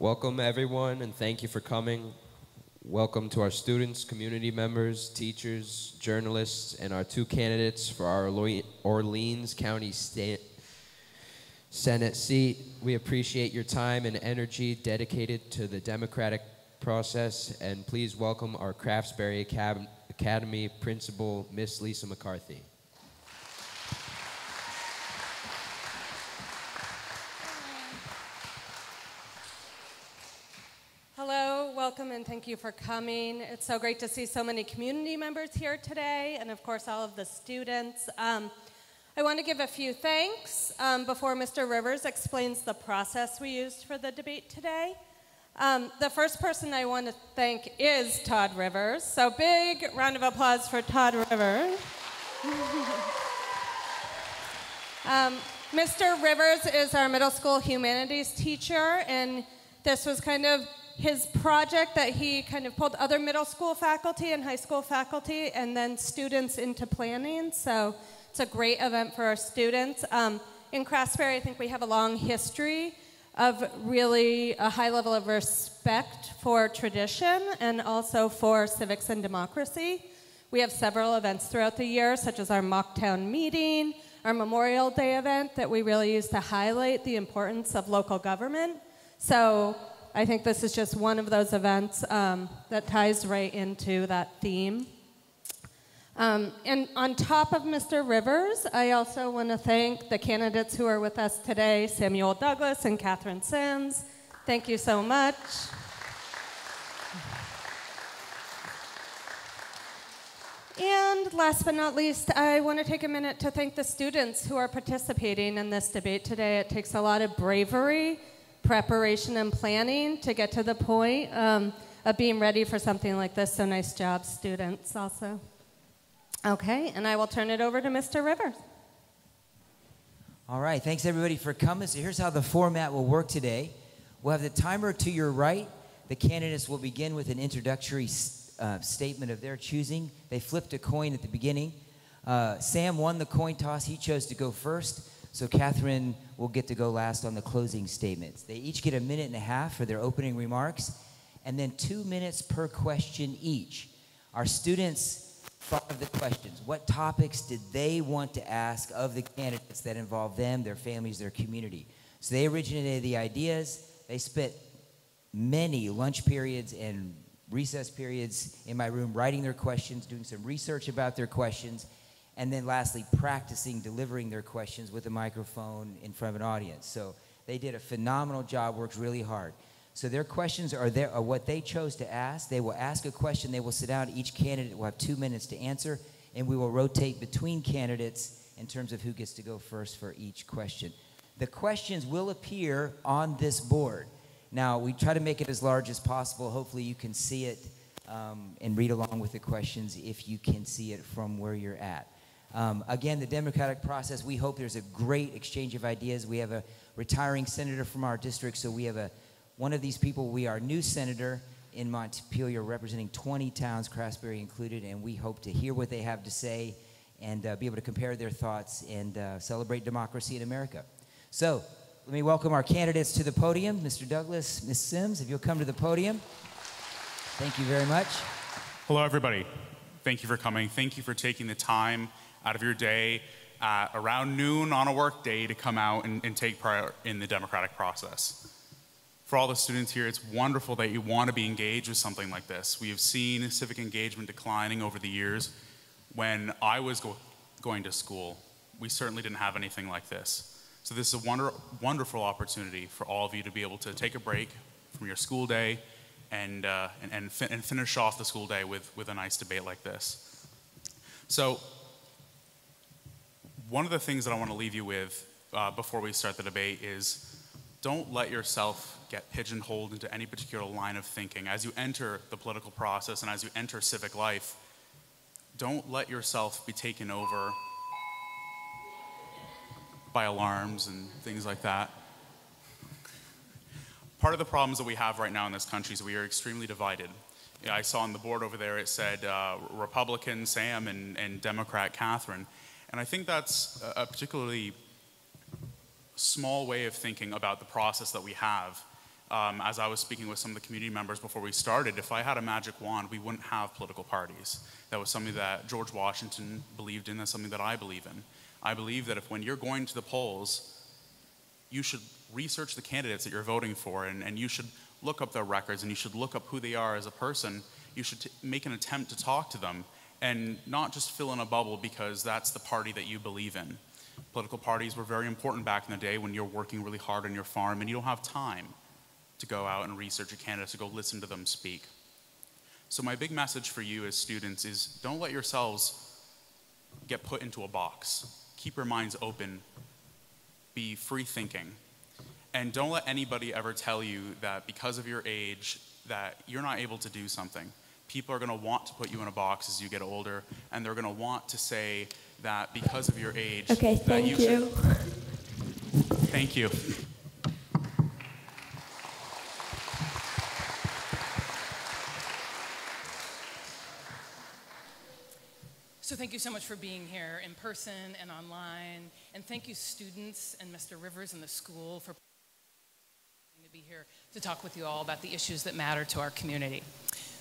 Welcome, everyone, and thank you for coming. Welcome to our students, community members, teachers, journalists, and our two candidates for our Orleans County State Senate seat. We appreciate your time and energy dedicated to the democratic process, and please welcome our Craftsbury Academy principal, Miss Lisa McCarthy. Hello, welcome, and thank you for coming. It's so great to see so many community members here today, and of course, all of the students. Um, I want to give a few thanks um, before Mr. Rivers explains the process we used for the debate today. Um, the first person I want to thank is Todd Rivers. So big round of applause for Todd Rivers. um, Mr. Rivers is our middle school humanities teacher, and this was kind of his project that he kind of pulled other middle school faculty and high school faculty and then students into planning. So it's a great event for our students. Um, in Craftsbury, I think we have a long history of really a high level of respect for tradition and also for civics and democracy. We have several events throughout the year, such as our Mocktown meeting, our Memorial Day event that we really use to highlight the importance of local government. So I think this is just one of those events um, that ties right into that theme. Um, and on top of Mr. Rivers, I also want to thank the candidates who are with us today Samuel Douglas and Catherine Sims. Thank you so much. And last but not least, I want to take a minute to thank the students who are participating in this debate today. It takes a lot of bravery, preparation, and planning to get to the point um, of being ready for something like this. So nice job, students, also. Okay, and I will turn it over to Mr. Rivers. All right, thanks everybody for coming. So here's how the format will work today. We'll have the timer to your right. The candidates will begin with an introductory uh, statement of their choosing. They flipped a coin at the beginning. Uh, Sam won the coin toss. He chose to go first. So Catherine will get to go last on the closing statements. They each get a minute and a half for their opening remarks, and then two minutes per question each. Our students thought of the questions. What topics did they want to ask of the candidates that involve them, their families, their community? So they originated the ideas. They spent many lunch periods and recess periods in my room writing their questions, doing some research about their questions, and then lastly, practicing delivering their questions with a microphone in front of an audience. So they did a phenomenal job, worked really hard. So their questions are, there, are what they chose to ask. They will ask a question, they will sit down. Each candidate will have two minutes to answer, and we will rotate between candidates in terms of who gets to go first for each question. The questions will appear on this board. Now, we try to make it as large as possible. Hopefully, you can see it um, and read along with the questions if you can see it from where you're at. Um, again, the democratic process, we hope there's a great exchange of ideas. We have a retiring senator from our district, so we have a one of these people, we are new senator in Montpelier representing 20 towns, Craftsbury included, and we hope to hear what they have to say and uh, be able to compare their thoughts and uh, celebrate democracy in America. So, let me welcome our candidates to the podium. Mr. Douglas, Ms. Sims, if you'll come to the podium. Thank you very much. Hello, everybody. Thank you for coming. Thank you for taking the time out of your day uh, around noon on a work day to come out and, and take part in the democratic process for all the students here, it's wonderful that you want to be engaged with something like this. We have seen civic engagement declining over the years. When I was go going to school, we certainly didn't have anything like this. So this is a wonder wonderful opportunity for all of you to be able to take a break from your school day and, uh, and, and, and finish off the school day with, with a nice debate like this. So one of the things that I want to leave you with uh, before we start the debate is don't let yourself get pigeonholed into any particular line of thinking. As you enter the political process and as you enter civic life, don't let yourself be taken over by alarms and things like that. Part of the problems that we have right now in this country is we are extremely divided. I saw on the board over there it said uh, Republican Sam and, and Democrat Catherine. And I think that's a particularly small way of thinking about the process that we have Um, as I was speaking with some of the community members before we started, if I had a magic wand, we wouldn't have political parties. That was something that George Washington believed in, that's something that I believe in. I believe that if when you're going to the polls, you should research the candidates that you're voting for and, and you should look up their records and you should look up who they are as a person. You should make an attempt to talk to them and not just fill in a bubble because that's the party that you believe in. Political parties were very important back in the day when you're working really hard on your farm and you don't have time to go out and research a candidate, to go listen to them speak. So, my big message for you as students is don't let yourselves get put into a box. Keep your minds open, be free thinking, and don't let anybody ever tell you that because of your age that you're not able to do something. People are going to want to put you in a box as you get older, and they're going to want to say that because of your age. Okay, thank you. you. Thank you. So thank you so much for being here in person and online. And thank you, students and Mr. Rivers and the school for to be here to talk with you all about the issues that matter to our community.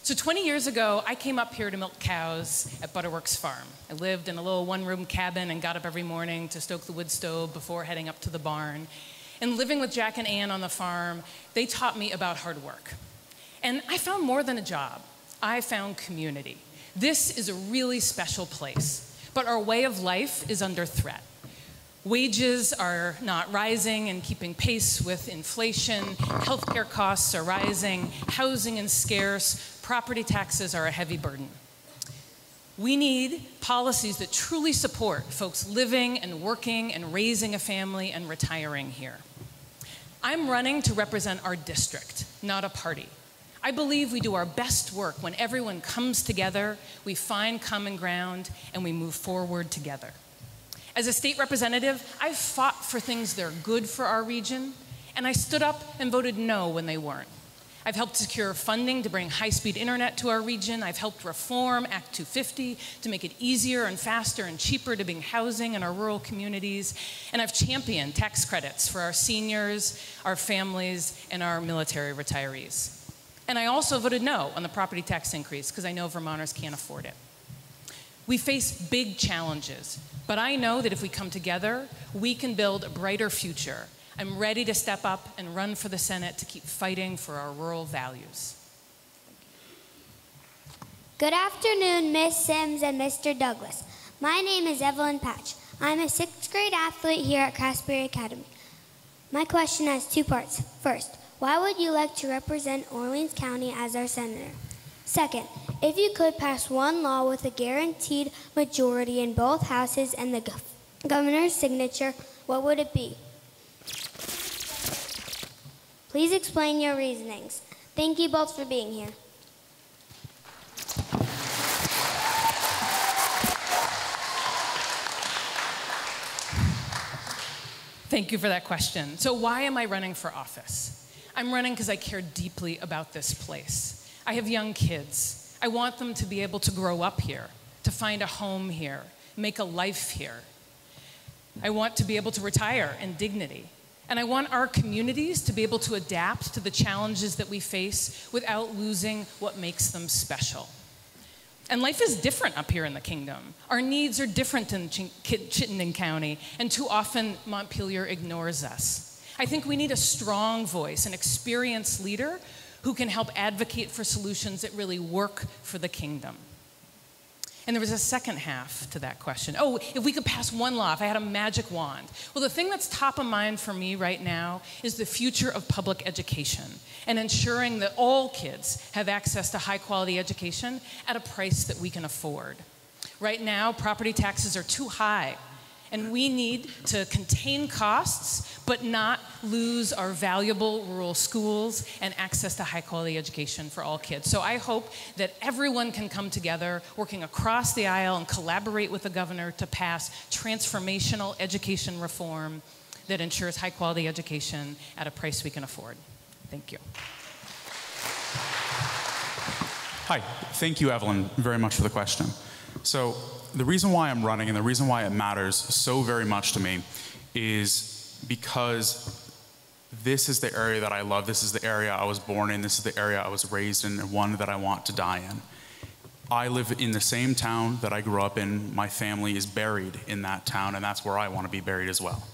So 20 years ago, I came up here to milk cows at Butterworks Farm. I lived in a little one-room cabin and got up every morning to stoke the wood stove before heading up to the barn. And living with Jack and Ann on the farm, they taught me about hard work. And I found more than a job. I found community. This is a really special place, but our way of life is under threat. Wages are not rising and keeping pace with inflation. Healthcare costs are rising. Housing is scarce. Property taxes are a heavy burden. We need policies that truly support folks living and working and raising a family and retiring here. I'm running to represent our district, not a party. I believe we do our best work when everyone comes together, we find common ground, and we move forward together. As a state representative, I've fought for things that are good for our region, and I stood up and voted no when they weren't. I've helped secure funding to bring high speed internet to our region. I've helped reform Act 250 to make it easier and faster and cheaper to bring housing in our rural communities. And I've championed tax credits for our seniors, our families, and our military retirees. And I also voted no on the property tax increase because I know Vermonters can't afford it. We face big challenges, but I know that if we come together, we can build a brighter future. I'm ready to step up and run for the Senate to keep fighting for our rural values. Good afternoon, Miss Sims and Mr. Douglas. My name is Evelyn Patch. I'm a sixth grade athlete here at Craftsbury Academy. My question has two parts. First, why would you like to represent Orleans County as our senator? Second, if you could pass one law with a guaranteed majority in both houses and the gov- governor's signature, what would it be? Please explain your reasonings. Thank you both for being here. Thank you for that question. So, why am I running for office? I'm running because I care deeply about this place. I have young kids. I want them to be able to grow up here, to find a home here, make a life here. I want to be able to retire in dignity. And I want our communities to be able to adapt to the challenges that we face without losing what makes them special. And life is different up here in the kingdom. Our needs are different in Ch- Chittenden County, and too often Montpelier ignores us. I think we need a strong voice, an experienced leader who can help advocate for solutions that really work for the kingdom. And there was a second half to that question. Oh, if we could pass one law, if I had a magic wand. Well, the thing that's top of mind for me right now is the future of public education and ensuring that all kids have access to high quality education at a price that we can afford. Right now, property taxes are too high and we need to contain costs but not lose our valuable rural schools and access to high quality education for all kids. So I hope that everyone can come together, working across the aisle, and collaborate with the governor to pass transformational education reform that ensures high quality education at a price we can afford. Thank you. Hi, thank you, Evelyn, very much for the question. So, the reason why I'm running and the reason why it matters so very much to me is because this is the area that I love. This is the area I was born in. This is the area I was raised in, and one that I want to die in. I live in the same town that I grew up in. My family is buried in that town, and that's where I want to be buried as well.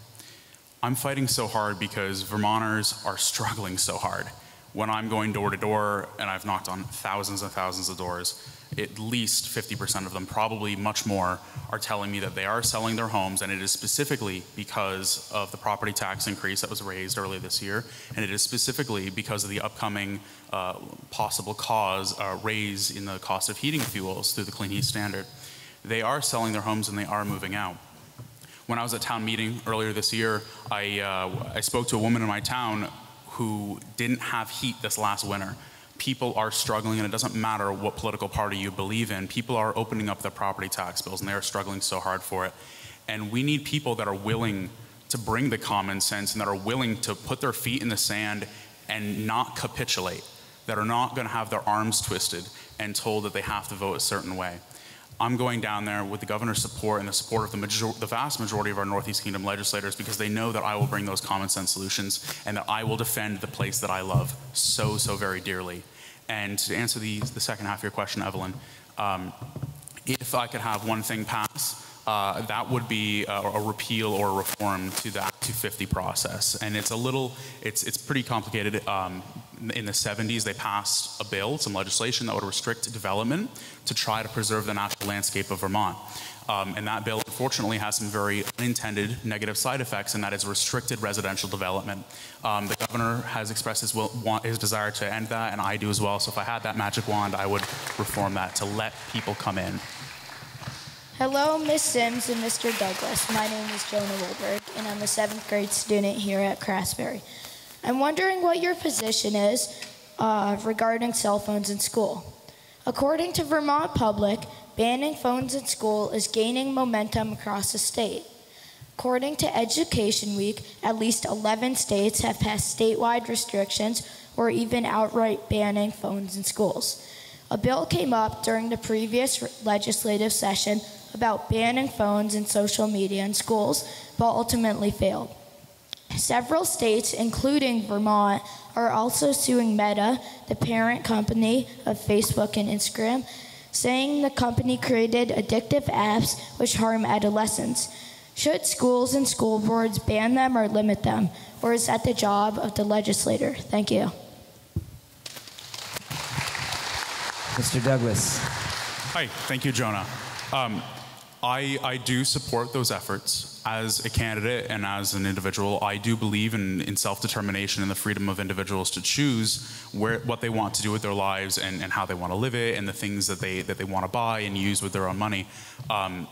I'm fighting so hard because Vermonters are struggling so hard. When I'm going door to door, and I've knocked on thousands and thousands of doors, at least 50% of them, probably much more, are telling me that they are selling their homes, and it is specifically because of the property tax increase that was raised earlier this year, and it is specifically because of the upcoming uh, possible cause uh, raise in the cost of heating fuels through the Clean Heat Standard. They are selling their homes and they are moving out. When I was at town meeting earlier this year, I, uh, I spoke to a woman in my town who didn't have heat this last winter people are struggling, and it doesn't matter what political party you believe in, people are opening up their property tax bills and they are struggling so hard for it. And we need people that are willing to bring the common sense and that are willing to put their feet in the sand and not capitulate, that are not going to have their arms twisted and told that they have to vote a certain way. I'm going down there with the governor's support and the support of the, major- the vast majority of our Northeast Kingdom legislators because they know that I will bring those common sense solutions and that I will defend the place that I love so, so very dearly. And to answer the, the second half of your question, Evelyn, um, if I could have one thing pass, uh, that would be a, a, repeal or a reform to the 250 process. And it's a little, it's, it's pretty complicated. Um, in the 70s, they passed a bill, some legislation that would restrict development to try to preserve the natural landscape of Vermont. Um, and that bill, unfortunately, has some very unintended negative side effects, and that is restricted residential development. Um, the governor has expressed his, will, want, his desire to end that, and I do as well. So if I had that magic wand, I would reform that to let people come in. Hello, Miss Sims and Mr. Douglas. My name is Jonah Wilberg, and I'm a seventh grade student here at Craftsbury. I'm wondering what your position is uh, regarding cell phones in school. According to Vermont Public, banning phones in school is gaining momentum across the state. According to Education Week, at least 11 states have passed statewide restrictions or even outright banning phones in schools. A bill came up during the previous legislative session about banning phones and social media in schools, but ultimately failed. Several states, including Vermont, are also suing Meta, the parent company of Facebook and Instagram, saying the company created addictive apps which harm adolescents. Should schools and school boards ban them or limit them, or is that the job of the legislator? Thank you. Mr. Douglas. Hi, thank you, Jonah. Um, I, I do support those efforts as a candidate and as an individual, I do believe in, in self-determination and the freedom of individuals to choose where what they want to do with their lives and, and how they want to live it and the things that they that they want to buy and use with their own money. Um,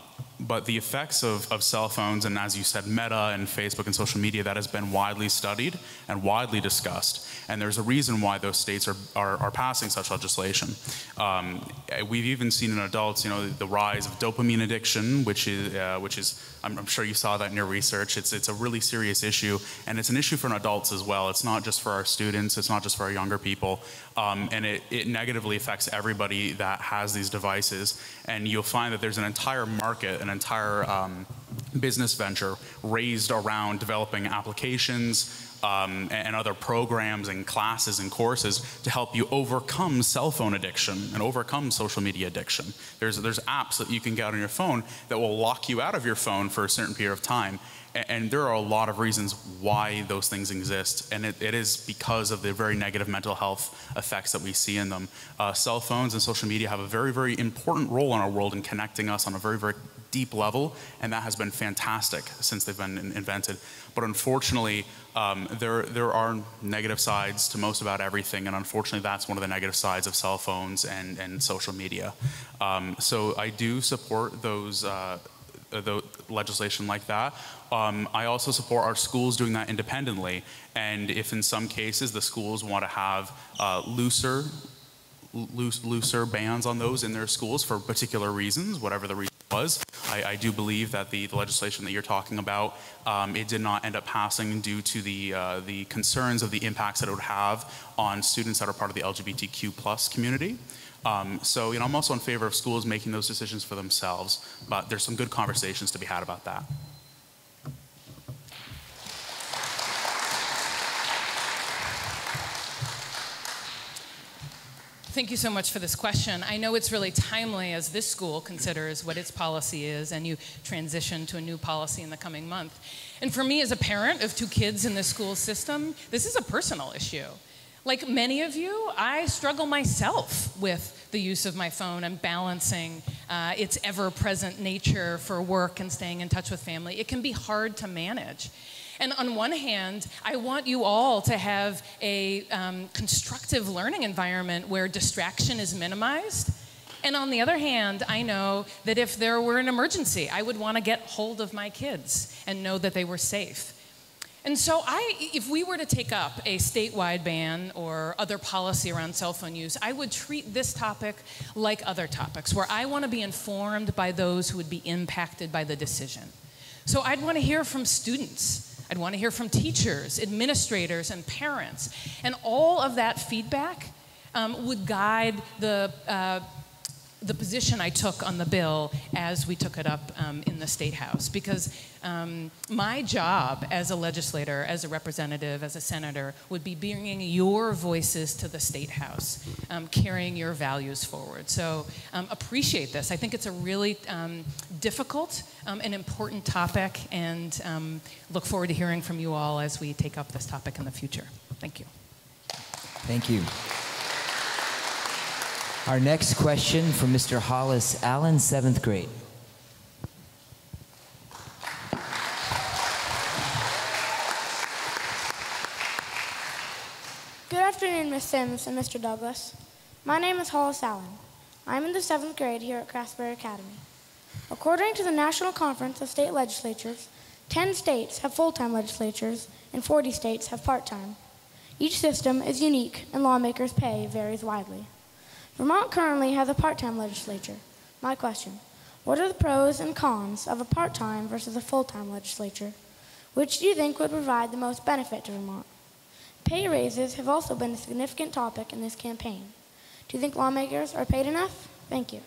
but the effects of, of cell phones and as you said meta and facebook and social media that has been widely studied and widely discussed. And there's a reason why those states are, are, are passing such legislation. Um, we've even seen in adults you know the rise of dopamine addiction which is uh, which is I'm, I'm, sure you saw that in your research. It's it's a really serious issue and it's an issue for adults as well. It's not just for our students. It's not just for our younger people. Um, and it, it negatively affects everybody that has these devices. And you'll find that there's an entire market an entire um, business venture raised around developing applications um, and other programs and classes and courses to help you overcome cell phone addiction and overcome social media addiction. There's, there's apps that you can get on your phone that will lock you out of your phone for a certain period of time. And, there are a lot of reasons why those things exist. And it, it is because of the very negative mental health effects that we see in them. Uh, cell phones and social media have a very, very important role in our world in connecting us on a very, very deep level, and that has been fantastic since they've been invented. But unfortunately, um, there, there are negative sides to most about everything, and unfortunately, that's one of the negative sides of cell phones and, and social media. Um, so I do support those. Uh, the legislation like that. Um, I also support our schools doing that independently. And if in some cases the schools want to have uh, looser, loose, looser bans on those in their schools for particular reasons, whatever the reason was. I, I, do believe that the, the, legislation that you're talking about, um, it did not end up passing due to the, uh, the concerns of the impacts that it would have on students that are part of the LGBTQ plus community. Um, so, you know, I'm also in favor of schools making those decisions for themselves, but there's some good conversations to be had about that. Thank you so much for this question. I know it's really timely as this school considers what its policy is and you transition to a new policy in the coming month. And for me, as a parent of two kids in the school system, this is a personal issue. Like many of you, I struggle myself with the use of my phone and balancing uh, its ever present nature for work and staying in touch with family. It can be hard to manage. And on one hand, I want you all to have a um, constructive learning environment where distraction is minimized. And on the other hand, I know that if there were an emergency, I would want to get hold of my kids and know that they were safe. And so, I, if we were to take up a statewide ban or other policy around cell phone use, I would treat this topic like other topics, where I want to be informed by those who would be impacted by the decision. So, I'd want to hear from students I'd want to hear from teachers, administrators, and parents. And all of that feedback um, would guide the, uh, the position I took on the bill as we took it up um, in the State House. Because um, my job as a legislator, as a representative, as a senator, would be bringing your voices to the State House, um, carrying your values forward. So um, appreciate this. I think it's a really um, difficult um, an important topic, and look forward to hearing from you all as we take up this topic in the future. Thank you. Thank you. Our next question from Mr. Hollis Allen, seventh grade. Good afternoon, Ms. Sims and Mr. Douglas. My name is Hollis Allen. I'm in the seventh grade here at Craftsbury Academy. According to the National Conference of State Legislatures, 10 states have full time legislatures and 40 states have part time. Each system is unique and lawmakers' pay varies widely. Vermont currently has a part time legislature. My question What are the pros and cons of a part time versus a full time legislature? Which do you think would provide the most benefit to Vermont? Pay raises have also been a significant topic in this campaign. Do you think lawmakers are paid enough? Thank you.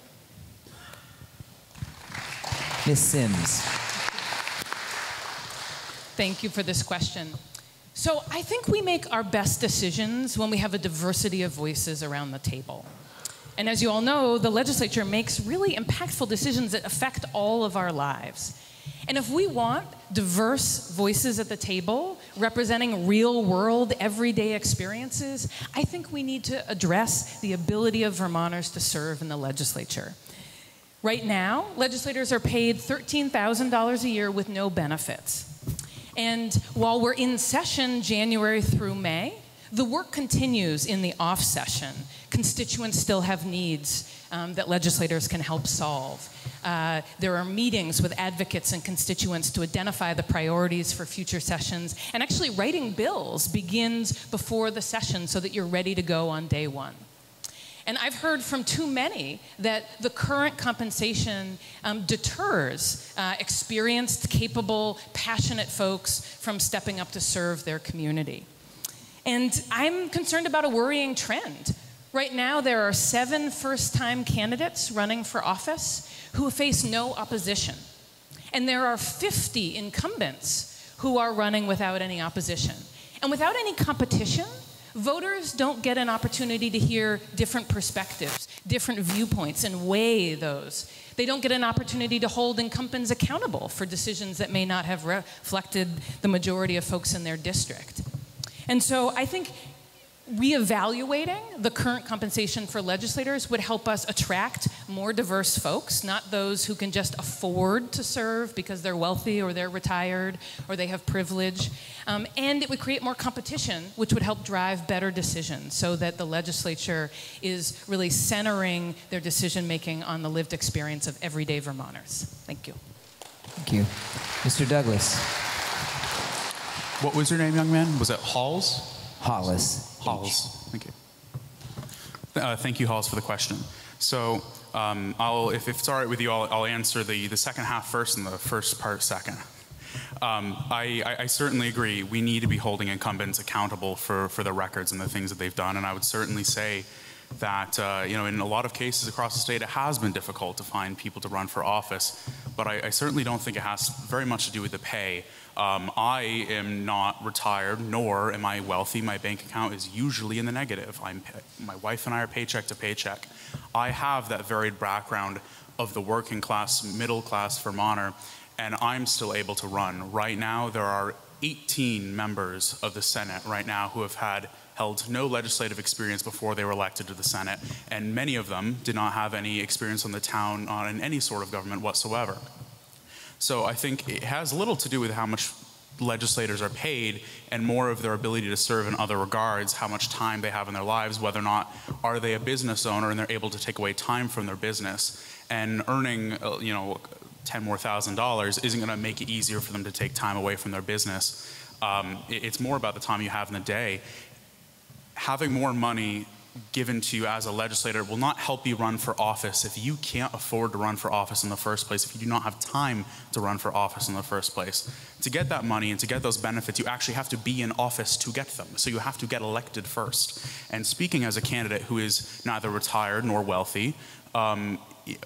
Ms. Sims. Thank you for this question. So, I think we make our best decisions when we have a diversity of voices around the table. And as you all know, the legislature makes really impactful decisions that affect all of our lives. And if we want diverse voices at the table representing real world, everyday experiences, I think we need to address the ability of Vermonters to serve in the legislature. Right now, legislators are paid $13,000 a year with no benefits. And while we're in session January through May, the work continues in the off session. Constituents still have needs um, that legislators can help solve. Uh, there are meetings with advocates and constituents to identify the priorities for future sessions. And actually, writing bills begins before the session so that you're ready to go on day one. And I've heard from too many that the current compensation um, deters uh, experienced, capable, passionate folks from stepping up to serve their community. And I'm concerned about a worrying trend. Right now, there are seven first time candidates running for office who face no opposition. And there are 50 incumbents who are running without any opposition. And without any competition, voters don't get an opportunity to hear different perspectives, different viewpoints, and weigh those. They don't get an opportunity to hold incumbents accountable for decisions that may not have reflected the majority of folks in their district. And so I think reevaluating the current compensation for legislators would help us attract more diverse folks, not those who can just afford to serve because they're wealthy or they're retired or they have privilege. Um, and it would create more competition, which would help drive better decisions so that the legislature is really centering their decision making on the lived experience of everyday Vermonters. Thank you. Thank you. Mr. Douglas. What was your name, young man? Was it Halls? Hollis. Halls. Thank you. Uh, thank you, Halls, for the question. So, um, I'll, if, if, it's all right with you, I'll, I'll, answer the, the second half first and the first part second. Um, I, I, I, certainly agree. We need to be holding incumbents accountable for, for the records and the things that they've done. And I would certainly say that, uh, you know, in a lot of cases across the state, it has been difficult to find people to run for office. But I, I certainly don't think it has very much to do with the pay. Um, I am not retired, nor am I wealthy. My bank account is usually in the negative. I'm, my wife and I are paycheck to paycheck. I have that varied background of the working class, middle class Vermonter, and I'm still able to run. Right now, there are 18 members of the Senate right now who have had held no legislative experience before they were elected to the Senate, and many of them did not have any experience on the town on in any sort of government whatsoever. So I think it has little to do with how much legislators are paid and more of their ability to serve in other regards, how much time they have in their lives, whether or not are they a business owner and they're able to take away time from their business. And earning, uh, you know, 10 more thousand dollars isn't going to make it easier for them to take time away from their business. Um, it's more about the time you have in the day. Having more money given to you as a legislator will not help you run for office if you can't afford to run for office in the first place, if you do not have time to run for office in the first place. To get that money and to get those benefits, you actually have to be in office to get them. So you have to get elected first. And speaking as a candidate who is neither retired nor wealthy, um,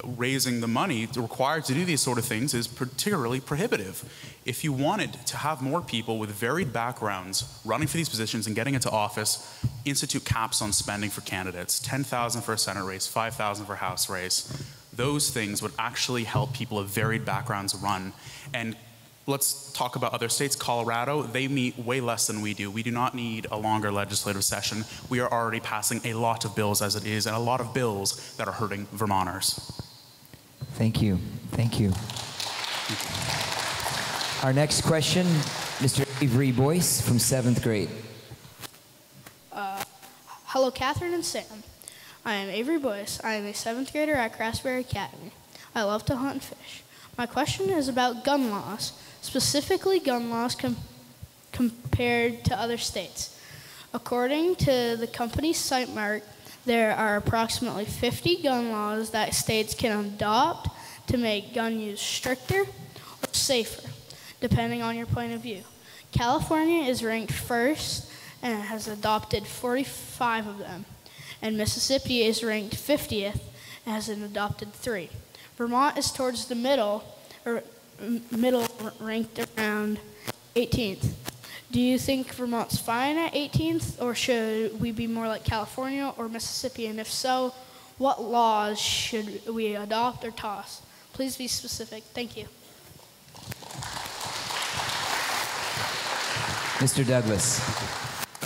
raising the money required to do these sort of things is particularly prohibitive. If you wanted to have more people with varied backgrounds running for these positions and getting into office, institute caps on spending for candidates, 10,000 for a Senate race, 5,000 for a House race. Those things would actually help people of varied backgrounds run and let's talk about other states. Colorado, they meet way less than we do. We do not need a longer legislative session. We are already passing a lot of bills as it is, and a lot of bills that are hurting Vermonters. Thank you. Thank you. Our next question, Mr. Avery Boyce from seventh grade. Uh, hello, Catherine and Sam. I am Avery Boyce. I am a seventh grader at Craftsbury Academy. I love to hunt and fish. My question is about gun laws specifically gun laws com- compared to other states. According to the company SiteMark, there are approximately 50 gun laws that states can adopt to make gun use stricter or safer, depending on your point of view. California is ranked first and has adopted 45 of them, and Mississippi is ranked 50th and has adopted three. Vermont is towards the middle, or middle ranked around 18th. Do you think Vermont's fine at 18th, or should we be more like California or Mississippi? And if so, what laws should we adopt or toss? Please be specific. Thank you. Mr. Douglas.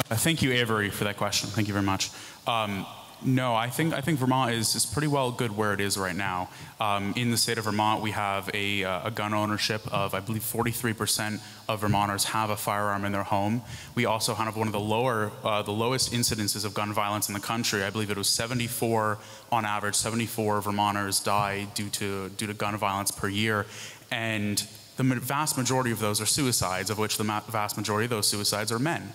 Uh, thank you, Avery, for that question. Thank you very much. Um, no, I think I think Vermont is, is pretty well good where it is right now. Um, in the state of Vermont, we have a, uh, a gun ownership of I believe 43% of Vermonters have a firearm in their home. We also have one of the lower, uh, the lowest incidences of gun violence in the country. I believe it was 74 on average. 74 Vermonters die due to due to gun violence per year, and the vast majority of those are suicides, of which the vast majority of those suicides are men.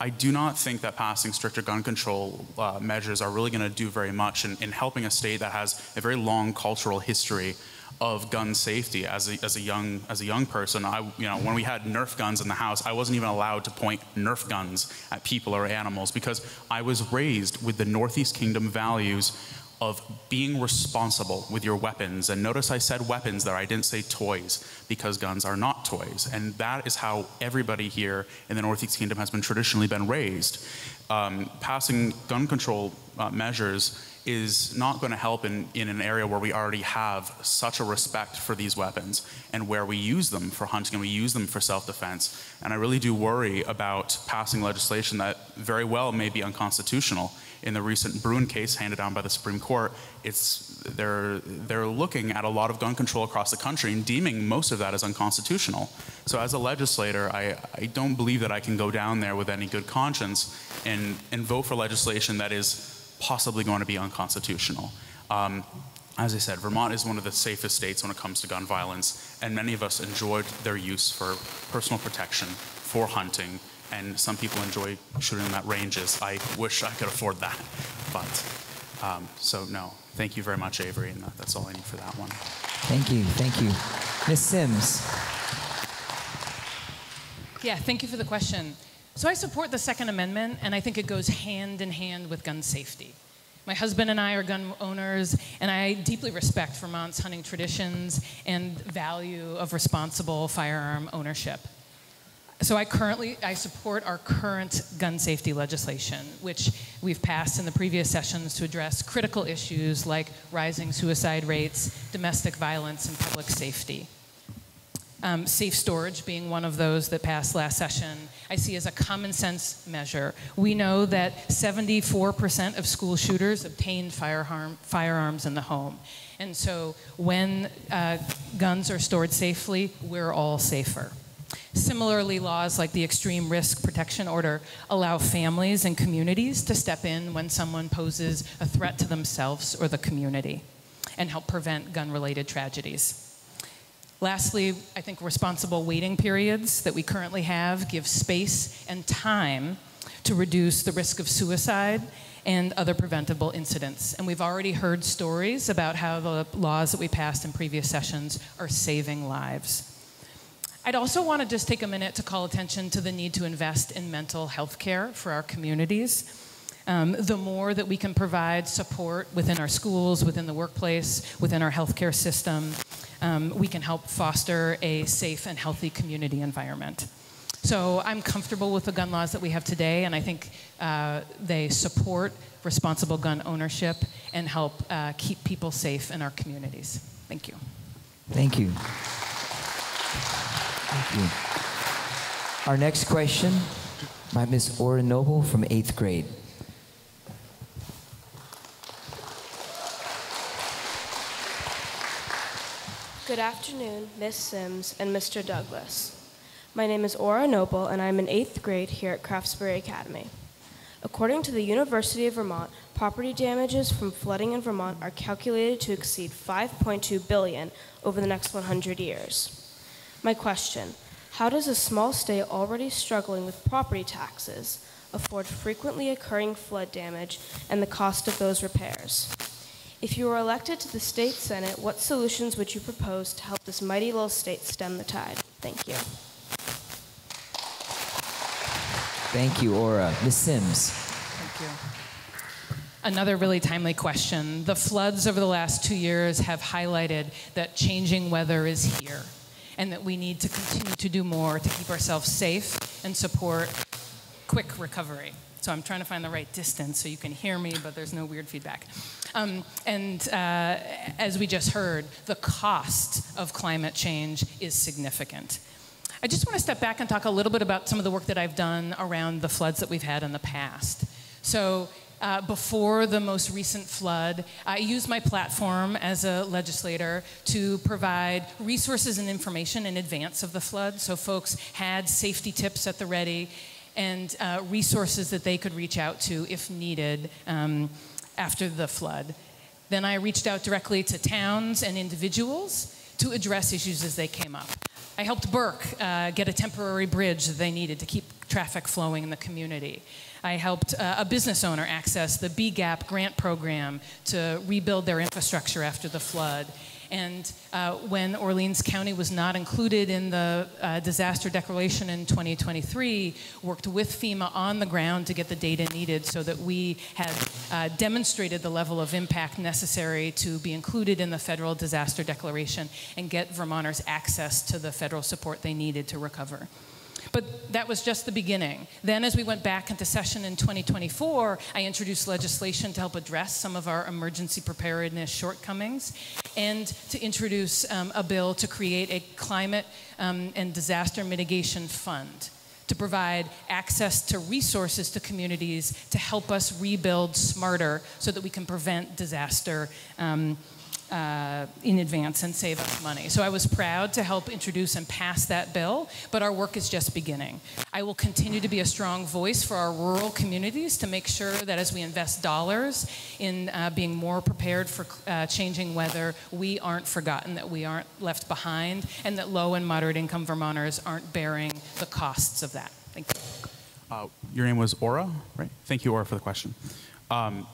I do not think that passing stricter gun control uh, measures are really going to do very much in, in, helping a state that has a very long cultural history of gun safety. As a, as a young as a young person, I you know when we had Nerf guns in the house, I wasn't even allowed to point Nerf guns at people or animals because I was raised with the Northeast Kingdom values of being responsible with your weapons. And notice I said weapons there, I didn't say toys, because guns are not toys. And that is how everybody here in the Northeast Kingdom has been traditionally been raised. Um, passing gun control uh, measures is not going to help in, in an area where we already have such a respect for these weapons and where we use them for hunting and we use them for self-defense. And I really do worry about passing legislation that very well may be unconstitutional in the recent Bruen case handed down by the Supreme Court, it's, they're, they're looking at a lot of gun control across the country and deeming most of that as unconstitutional. So as a legislator, I, I don't believe that I can go down there with any good conscience and, and vote for legislation that is possibly going to be unconstitutional. Um, as I said, Vermont is one of the safest states when it comes to gun violence, and many of us enjoyed their use for personal protection, for hunting, and some people enjoy shooting them at ranges. I wish I could afford that, but um, so no. Thank you very much, Avery, and that's all I need for that one. Thank you, thank you, Ms. Sims. Yeah, thank you for the question. So I support the Second Amendment, and I think it goes hand in hand with gun safety. My husband and I are gun owners, and I deeply respect Vermont's hunting traditions and value of responsible firearm ownership. So I currently I support our current gun safety legislation, which we've passed in the previous sessions to address critical issues like rising suicide rates, domestic violence, and public safety. Um, safe storage being one of those that passed last session, I see as a common sense measure. We know that 74% of school shooters obtained firearm, firearms in the home. And so when uh, guns are stored safely, we're all safer. Similarly, laws like the Extreme Risk Protection Order allow families and communities to step in when someone poses a threat to themselves or the community and help prevent gun related tragedies. Lastly, I think responsible waiting periods that we currently have give space and time to reduce the risk of suicide and other preventable incidents. And we've already heard stories about how the laws that we passed in previous sessions are saving lives. I'd also want to just take a minute to call attention to the need to invest in mental health care for our communities. Um, the more that we can provide support within our schools, within the workplace, within our healthcare system, um, we can help foster a safe and healthy community environment. So I'm comfortable with the gun laws that we have today, and I think uh, they support responsible gun ownership and help uh, keep people safe in our communities. Thank you. Thank you. Thank you. Our next question by Ms. Ora Noble from eighth grade. Good afternoon, Miss Sims and Mr. Douglas. My name is Aura Noble, and I'm in eighth grade here at Craftsbury Academy. According to the University of Vermont, property damages from flooding in Vermont are calculated to exceed 5.2 billion over the next 100 years. My question, how does a small state already struggling with property taxes afford frequently occurring flood damage and the cost of those repairs? If you were elected to the state senate, what solutions would you propose to help this mighty little state stem the tide? Thank you. Thank you, Aura. Ms. Sims. Thank you. Another really timely question. The floods over the last two years have highlighted that changing weather is here and that we need to continue to do more to keep ourselves safe and support quick recovery. So I'm trying to find the right distance so you can hear me, but there's no weird feedback. Um, and uh, as we just heard, the cost of climate change is significant. I just want to step back and talk a little bit about some of the work that I've done around the floods that we've had in the past. So, uh, before the most recent flood, I used my platform as a legislator to provide resources and information in advance of the flood. So, folks had safety tips at the ready and uh, resources that they could reach out to if needed um, after the flood. Then I reached out directly to towns and individuals to address issues as they came up. I helped Burke uh, get a temporary bridge that they needed to keep traffic flowing in the community. I helped uh, a business owner access the BEGAP grant program to rebuild their infrastructure after the flood. And uh, when Orleans County was not included in the uh, disaster declaration in 2023, worked with FEMA on the ground to get the data needed so that we had uh, demonstrated the level of impact necessary to be included in the federal disaster declaration and get Vermonters access to the federal support they needed to recover. But that was just the beginning. Then, as we went back into session in 2024, I introduced legislation to help address some of our emergency preparedness shortcomings and to introduce um, a bill to create a climate um, and disaster mitigation fund to provide access to resources to communities to help us rebuild smarter so that we can prevent disaster um, uh, in advance and save us money. So I was proud to help introduce and pass that bill, but our work is just beginning. I will continue to be a strong voice for our rural communities to make sure that as we invest dollars in uh, being more prepared for uh, changing weather, we aren't forgotten, that we aren't left behind, and that low and moderate income Vermonters aren't bearing the costs of that. Thank you. Uh, your name was Aura, right? Thank you, Aura, for the question. Um,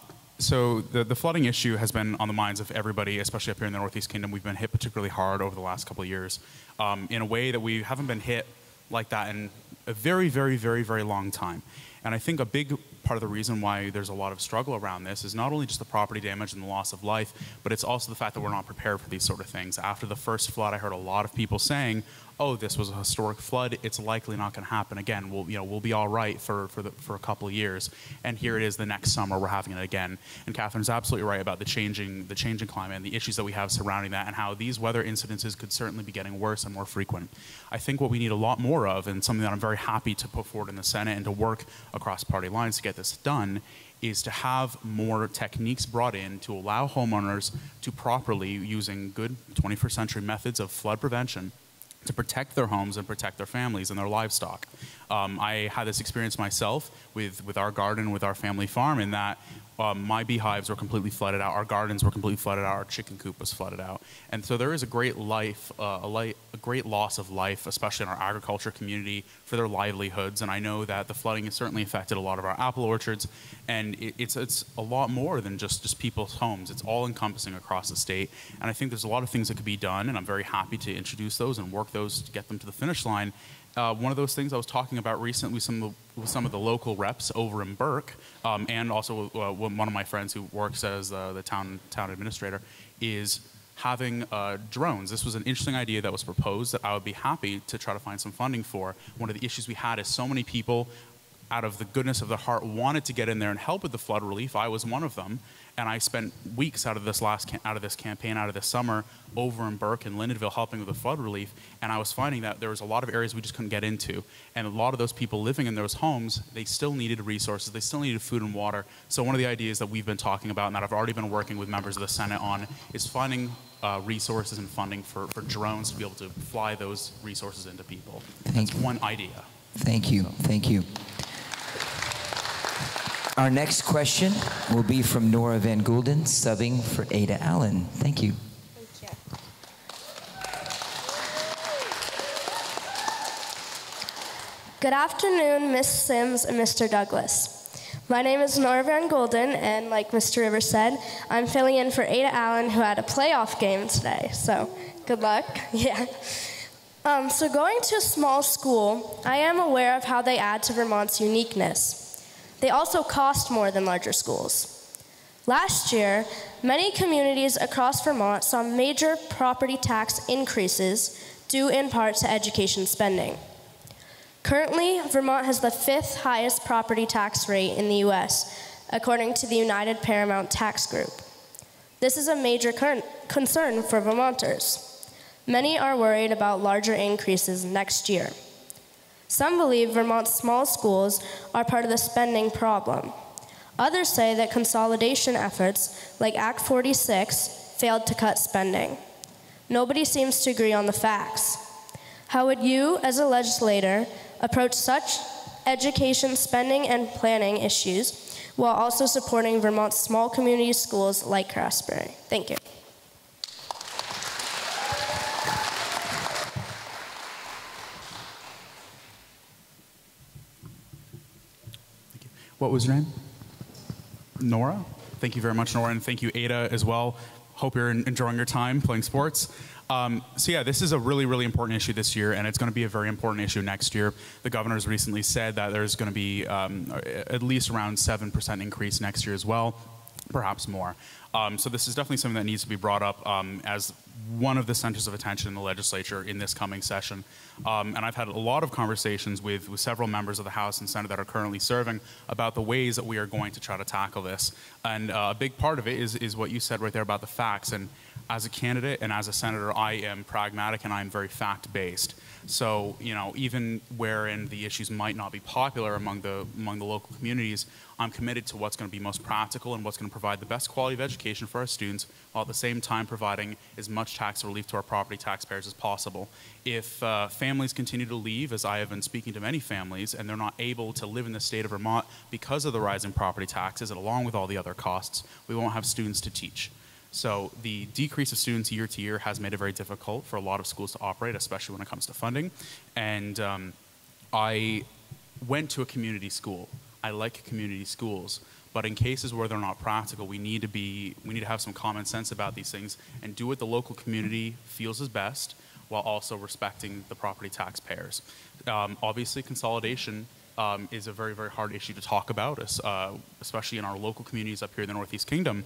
so the, the flooding issue has been on the minds of everybody, especially up here in the Northeast Kingdom. We've been hit particularly hard over the last couple of years um, in a way that we haven't been hit like that in a very, very, very, very long time. And I think a big part of the reason why there's a lot of struggle around this is not only just the property damage and the loss of life, but it's also the fact that we're not prepared for these sort of things. After the first flood, I heard a lot of people saying, oh, this was a historic flood. It's likely not going to happen again. We'll, you know, we'll be all right for, for, the, for a couple of years. And here it is the next summer, we're having it again. And Catherine's absolutely right about the changing, the changing climate and the issues that we have surrounding that and how these weather incidences could certainly be getting worse and more frequent. I think what we need a lot more of, and something that I'm very happy to put forward in the Senate and to work across party lines to get this done, is to have more techniques brought in to allow homeowners to properly, using good 21st century methods of flood prevention, to protect their homes and protect their families and their livestock. Um, I had this experience myself with, with our garden, with our family farm, in that um, my beehives were completely flooded out, our gardens were completely flooded out, our chicken coop was flooded out. And so there is a great life, uh, a, light, a great loss of life, especially in our agriculture community, for their livelihoods. And I know that the flooding has certainly affected a lot of our apple orchards, and it, it's, it's a lot more than just, just people's homes. It's all encompassing across the state. And I think there's a lot of things that could be done, and I'm very happy to introduce those and work those to get them to the finish line. Uh, one of those things I was talking about recently with some of the, with some of the local reps over in Burke, um, and also uh, one of my friends who works as uh, the town town administrator, is having uh, drones. This was an interesting idea that was proposed that I would be happy to try to find some funding for. One of the issues we had is so many people, out of the goodness of their heart, wanted to get in there and help with the flood relief. I was one of them, and I spent weeks out of this last out of this campaign, out of this summer, over in Burke and Lyndonville helping with the flood relief. And I was finding that there was a lot of areas we just couldn't get into, and a lot of those people living in those homes, they still needed resources, they still needed food and water. So one of the ideas that we've been talking about and that I've already been working with members of the Senate on is finding uh, resources and funding for, for drones to be able to fly those resources into people. Thank That's one idea. Thank you. Thank you. Our next question will be from Nora Van Goulden, subbing for Ada Allen. Thank you. Good afternoon, Miss Sims and Mr. Douglas. My name is Nora Van Golden, and like Mr. Rivers said, I'm filling in for Ada Allen, who had a playoff game today. So, good luck. Yeah. Um, so, going to a small school, I am aware of how they add to Vermont's uniqueness. They also cost more than larger schools. Last year, many communities across Vermont saw major property tax increases due in part to education spending. Currently, Vermont has the fifth highest property tax rate in the U.S., according to the United Paramount Tax Group. This is a major concern for Vermonters. Many are worried about larger increases next year. Some believe Vermont's small schools are part of the spending problem. Others say that consolidation efforts like Act 46 failed to cut spending. Nobody seems to agree on the facts. How would you, as a legislator, approach such education spending and planning issues while also supporting Vermont's small community schools like Craftsbury. Thank you. What was your name? Nora. Thank you very much, Nora, and thank you, Ada, as well. Hope you're enjoying your time playing sports. Um, so yeah, this is a really, really important issue this year, and it's going to be a very important issue next year. The governor has recently said that there's going to be um, at least around 7% increase next year as well, perhaps more. Um, so this is definitely something that needs to be brought up um, as one of the centers of attention in the legislature in this coming session. Um, and I've had a lot of conversations with, with several members of the House and Senate that are currently serving about the ways that we are going to try to tackle this. And uh, a big part of it is, is what you said right there about the facts. And as a candidate and as a senator, I am pragmatic and I am very fact based. So, you know, even wherein the issues might not be popular among the among the local communities, I'm committed to what's going to be most practical and what's going to provide the best quality of education for our students, while at the same time providing as much tax relief to our property taxpayers as possible. If uh, families continue to leave, as I have been speaking to many families, and they're not able to live in the state of Vermont because of the rising property taxes, and along with all the other costs, we won't have students to teach. So the decrease of students year to year has made it very difficult for a lot of schools to operate, especially when it comes to funding. And um, I went to a community school. I like community schools, but in cases where they're not practical, we need to be we need to have some common sense about these things and do what the local community feels is best while also respecting the property taxpayers. Um, obviously, consolidation um, is a very, very hard issue to talk about, uh, especially in our local communities up here in the Northeast Kingdom.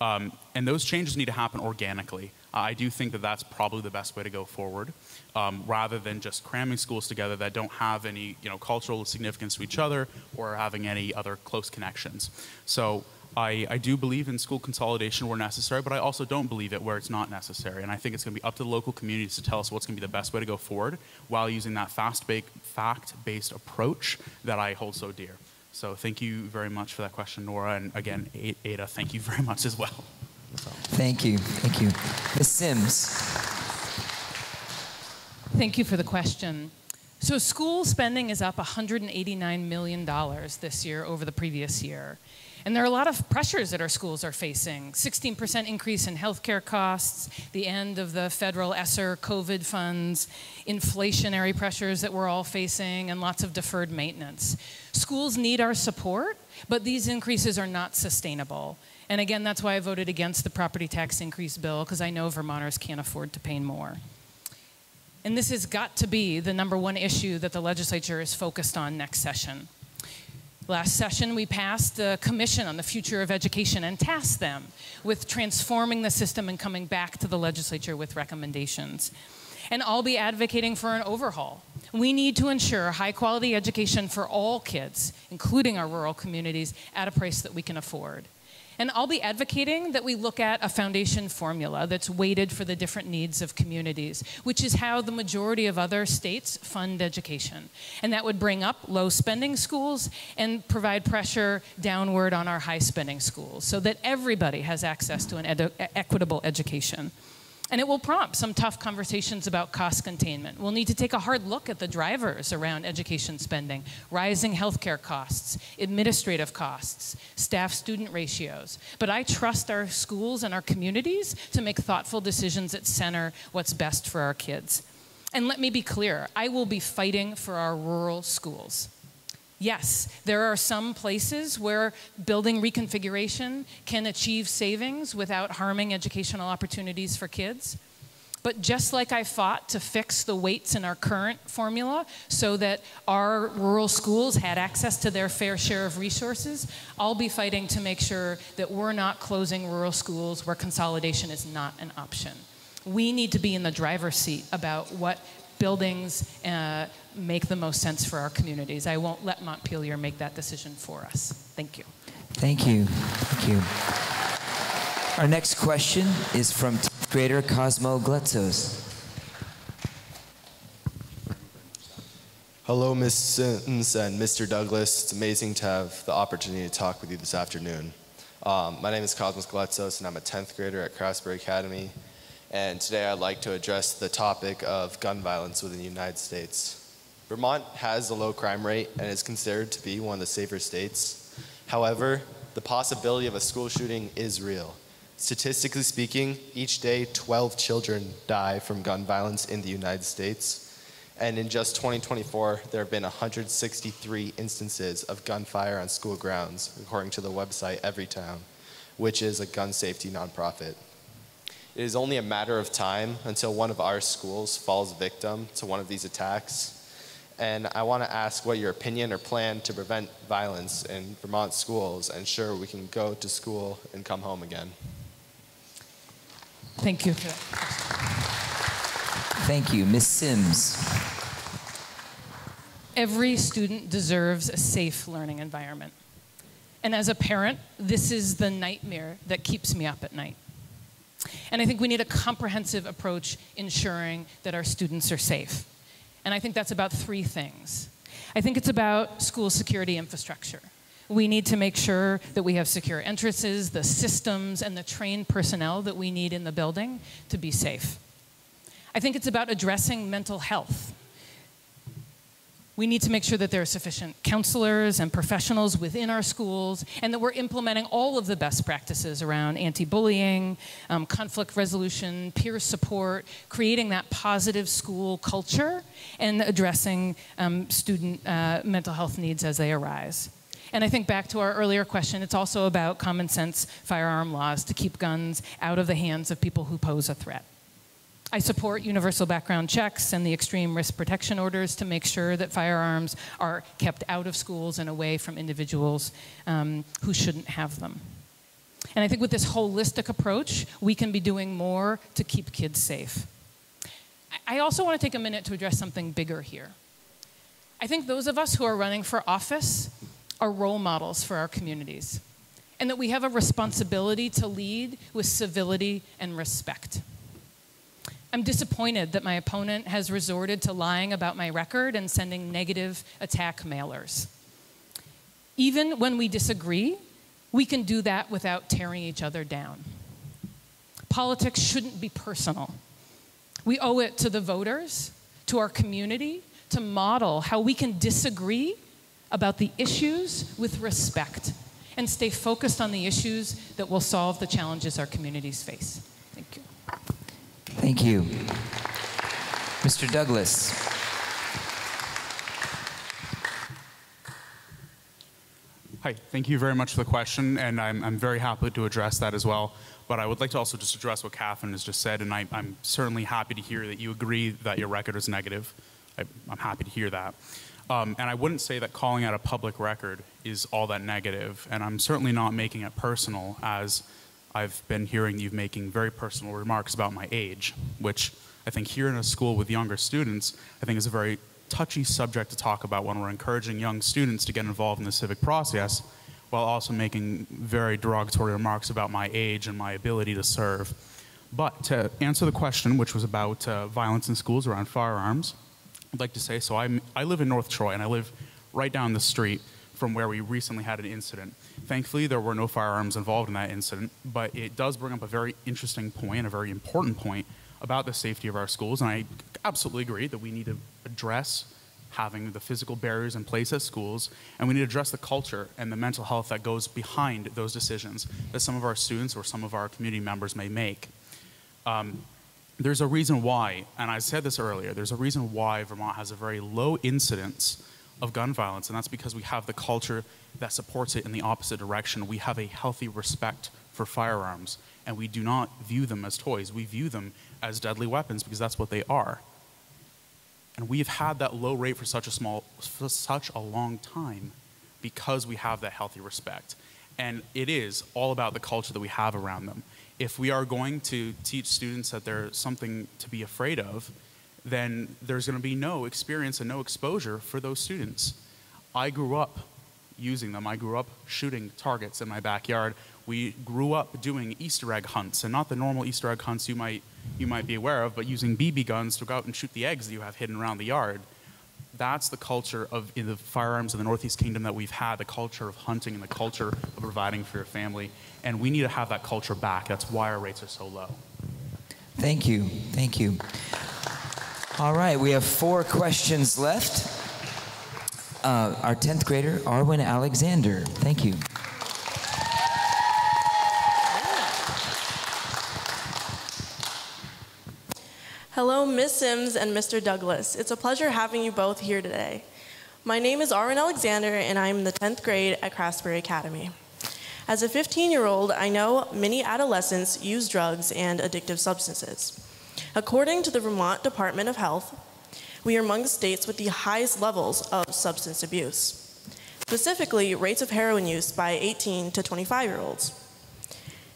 Um, and those changes need to happen organically. I do think that that's probably the best way to go forward, um, rather than just cramming schools together that don't have any, you know, cultural significance to each other or having any other close connections. So I, I, do believe in school consolidation where necessary, but I also don't believe it where it's not necessary. And I think it's going to be up to the local communities to tell us what's going to be the best way to go forward while using that fast bake fact-based approach that I hold so dear. So thank you very much for that question, Nora. And again, Ada, thank you very much as well. Thank you. Thank you. Ms. Sims. Thank you for the question. So school spending is up $189 million this year over the previous year. And there are a lot of pressures that our schools are facing 16% increase in healthcare costs, the end of the federal ESSER COVID funds, inflationary pressures that we're all facing, and lots of deferred maintenance. Schools need our support, but these increases are not sustainable. And again, that's why I voted against the property tax increase bill, because I know Vermonters can't afford to pay more. And this has got to be the number one issue that the legislature is focused on next session. Last session, we passed the Commission on the Future of Education and tasked them with transforming the system and coming back to the legislature with recommendations. And I'll be advocating for an overhaul. We need to ensure high quality education for all kids, including our rural communities, at a price that we can afford. And I'll be advocating that we look at a foundation formula that's weighted for the different needs of communities, which is how the majority of other states fund education. And that would bring up low spending schools and provide pressure downward on our high spending schools so that everybody has access to an edu equitable education. And it will prompt some tough conversations about cost containment. We'll need to take a hard look at the drivers around education spending, rising healthcare costs, administrative costs, staff student ratios. But I trust our schools and our communities to make thoughtful decisions that center what's best for our kids. And let me be clear I will be fighting for our rural schools. Yes, there are some places where building reconfiguration can achieve savings without harming educational opportunities for kids. But just like I fought to fix the weights in our current formula so that our rural schools had access to their fair share of resources, I'll be fighting to make sure that we're not closing rural schools where consolidation is not an option. We need to be in the driver's seat about what buildings uh, make the most sense for our communities. I won't let Montpelier make that decision for us. Thank you. Thank you. Thank you. Our next question is from 10th grader Cosmo Gletzos. Hello, Ms. Sims and Mr. Douglas. It's amazing to have the opportunity to talk with you this afternoon. Um, my name is Cosmos Gletzos, and I'm a 10th grader at Craftsbury Academy and today I'd like to address the topic of gun violence within the United States. Vermont has a low crime rate and is considered to be one of the safer states. However, the possibility of a school shooting is real. Statistically speaking, each day 12 children die from gun violence in the United States. And in just 2024, there have been 163 instances of gunfire on school grounds, according to the website Everytown, which is a gun safety nonprofit. It is only a matter of time until one of our schools falls victim to one of these attacks. And I want to ask what your opinion or plan to prevent violence in Vermont schools and ensure we can go to school and come home again. Thank you. Thank you. Ms. Sims. Every student deserves a safe learning environment. And as a parent, this is the nightmare that keeps me up at night. And I think we need a comprehensive approach ensuring that our students are safe. And I think that's about three things. I think it's about school security infrastructure. We need to make sure that we have secure entrances, the systems, and the trained personnel that we need in the building to be safe. I think it's about addressing mental health. We need to make sure that there are sufficient counselors and professionals within our schools and that we're implementing all of the best practices around anti bullying, um, conflict resolution, peer support, creating that positive school culture, and addressing um, student uh, mental health needs as they arise. And I think back to our earlier question, it's also about common sense firearm laws to keep guns out of the hands of people who pose a threat. I support universal background checks and the extreme risk protection orders to make sure that firearms are kept out of schools and away from individuals um, who shouldn't have them. And I think with this holistic approach, we can be doing more to keep kids safe. I also want to take a minute to address something bigger here. I think those of us who are running for office are role models for our communities, and that we have a responsibility to lead with civility and respect. I'm disappointed that my opponent has resorted to lying about my record and sending negative attack mailers. Even when we disagree, we can do that without tearing each other down. Politics shouldn't be personal. We owe it to the voters, to our community, to model how we can disagree about the issues with respect and stay focused on the issues that will solve the challenges our communities face. Thank you. Thank you. Mr. Douglas. Hi, thank you very much for the question, and I'm, I'm very happy to address that as well. But I would like to also just address what Catherine has just said, and I, am certainly happy to hear that you agree that your record is negative. I, am happy to hear that. Um, and I wouldn't say that calling out a public record is all that negative, and I'm certainly not making it personal, as I've been hearing you making very personal remarks about my age, which I think here in a school with younger students, I think is a very touchy subject to talk about when we're encouraging young students to get involved in the civic process while also making very derogatory remarks about my age and my ability to serve. But to answer the question, which was about uh, violence in schools around firearms, I'd like to say so I'm, I live in North Troy and I live right down the street from where we recently had an incident. Thankfully, there were no firearms involved in that incident, but it does bring up a very interesting point, a very important point about the safety of our schools. And I absolutely agree that we need to address having the physical barriers in place at schools, and we need to address the culture and the mental health that goes behind those decisions that some of our students or some of our community members may make. Um, there's a reason why, and I said this earlier, there's a reason why Vermont has a very low incidence of gun violence, and that's because we have the culture that supports it in the opposite direction. We have a healthy respect for firearms, and we do not view them as toys. We view them as deadly weapons because that's what they are. And we've had that low rate for such a small, for such a long time because we have that healthy respect. And it is all about the culture that we have around them. If we are going to teach students that there's something to be afraid of, then there's going to be no experience and no exposure for those students. I grew up using them. I grew up shooting targets in my backyard. We grew up doing Easter egg hunts, and not the normal Easter egg hunts you might you might be aware of, but using BB guns to go out and shoot the eggs that you have hidden around the yard. That's the culture of in the firearms in the Northeast Kingdom that we've had, the culture of hunting and the culture of providing for your family. And we need to have that culture back. That's why our rates are so low. Thank you. Thank you. All right, we have four questions left. Uh, our 10th grader, Arwen Alexander. Thank you. Hello, Ms. Sims and Mr. Douglas. It's a pleasure having you both here today. My name is Arwen Alexander, and I'm the 10th grade at Craftsbury Academy. As a 15 year old, I know many adolescents use drugs and addictive substances. According to the Vermont Department of Health, we are among the states with the highest levels of substance abuse, specifically rates of heroin use by 18 to 25 year olds.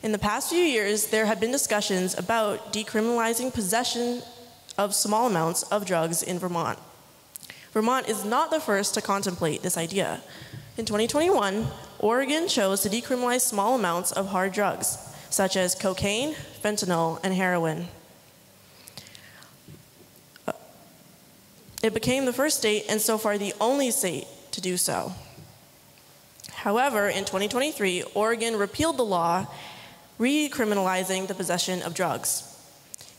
In the past few years, there have been discussions about decriminalizing possession of small amounts of drugs in Vermont. Vermont is not the first to contemplate this idea. In 2021, Oregon chose to decriminalize small amounts of hard drugs, such as cocaine, fentanyl, and heroin. It became the first state, and so far the only state, to do so. However, in 2023, Oregon repealed the law recriminalizing the possession of drugs.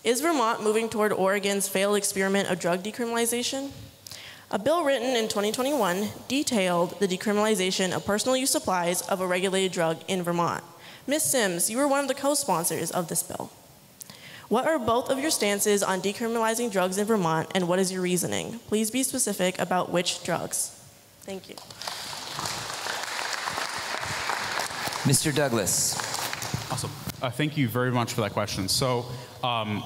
Is Vermont moving toward Oregon's failed experiment of drug decriminalization? A bill written in 2021 detailed the decriminalization of personal use supplies of a regulated drug in Vermont. Ms. Sims, you were one of the co sponsors of this bill. What are both of your stances on decriminalizing drugs in Vermont, and what is your reasoning? Please be specific about which drugs. Thank you. Mr. Douglas. Awesome. Uh, thank you very much for that question. So, um,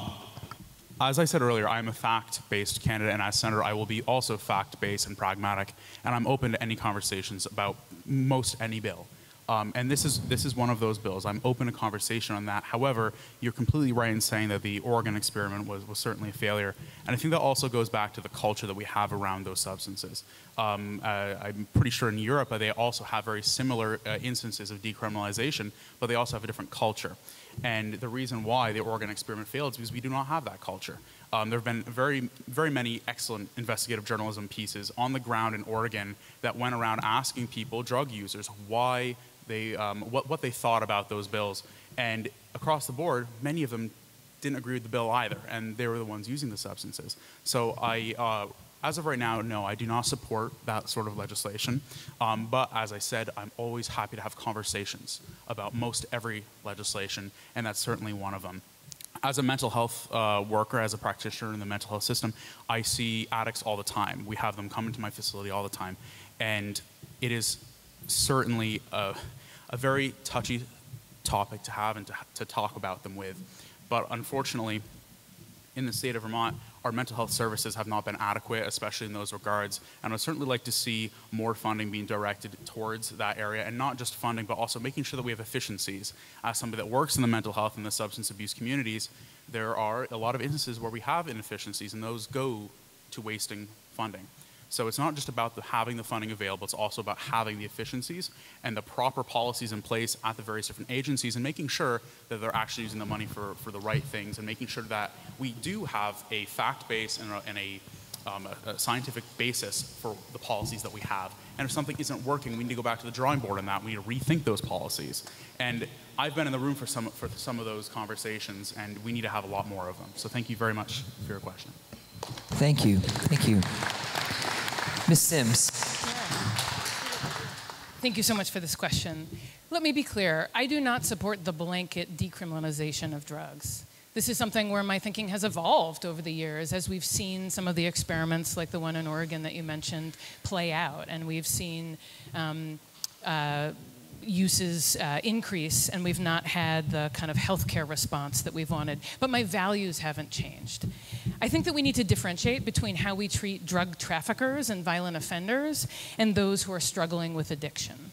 as I said earlier, I'm a fact-based candidate, and as senator, I will be also fact-based and pragmatic, and I'm open to any conversations about most any bill. Um, and this is this is one of those bills. I'm open to conversation on that. However, you're completely right in saying that the Oregon experiment was, was certainly a failure. And I think that also goes back to the culture that we have around those substances. Um, uh, I'm pretty sure in Europe uh, they also have very similar uh, instances of decriminalization, but they also have a different culture. And the reason why the Oregon experiment failed is because we do not have that culture. Um, there have been very, very many excellent investigative journalism pieces on the ground in Oregon that went around asking people, drug users, why they, um, what, what they thought about those bills. And across the board, many of them didn't agree with the bill either, and they were the ones using the substances. So I, uh, as of right now, no, I do not support that sort of legislation. Um, but as I said, I'm always happy to have conversations about most every legislation, and that's certainly one of them. As a mental health uh, worker, as a practitioner in the mental health system, I see addicts all the time. We have them come into my facility all the time, and it is certainly a, a very touchy topic to have and to, to talk about them with. But unfortunately, in the state of Vermont, our mental health services have not been adequate, especially in those regards. And I'd certainly like to see more funding being directed towards that area, and not just funding, but also making sure that we have efficiencies. As somebody that works in the mental health and the substance abuse communities, there are a lot of instances where we have inefficiencies, and those go to wasting funding. So it's not just about the, having the funding available, it's also about having the efficiencies and the proper policies in place at the various different agencies and making sure that they're actually using the money for, for the right things and making sure that we do have a fact base and a, and a, um, a, a scientific basis for the policies that we have. And if something isn't working, we need to go back to the drawing board on that. We need to rethink those policies. And I've been in the room for some, for some of those conversations, and we need to have a lot more of them. So thank you very much for your question. Thank you. Thank you. Ms. Sims. Thank you so much for this question. Let me be clear I do not support the blanket decriminalization of drugs. This is something where my thinking has evolved over the years as we've seen some of the experiments, like the one in Oregon that you mentioned, play out. And we've seen um, uh, uses uh, increase, and we've not had the kind of healthcare response that we've wanted. But my values haven't changed. I think that we need to differentiate between how we treat drug traffickers and violent offenders and those who are struggling with addiction.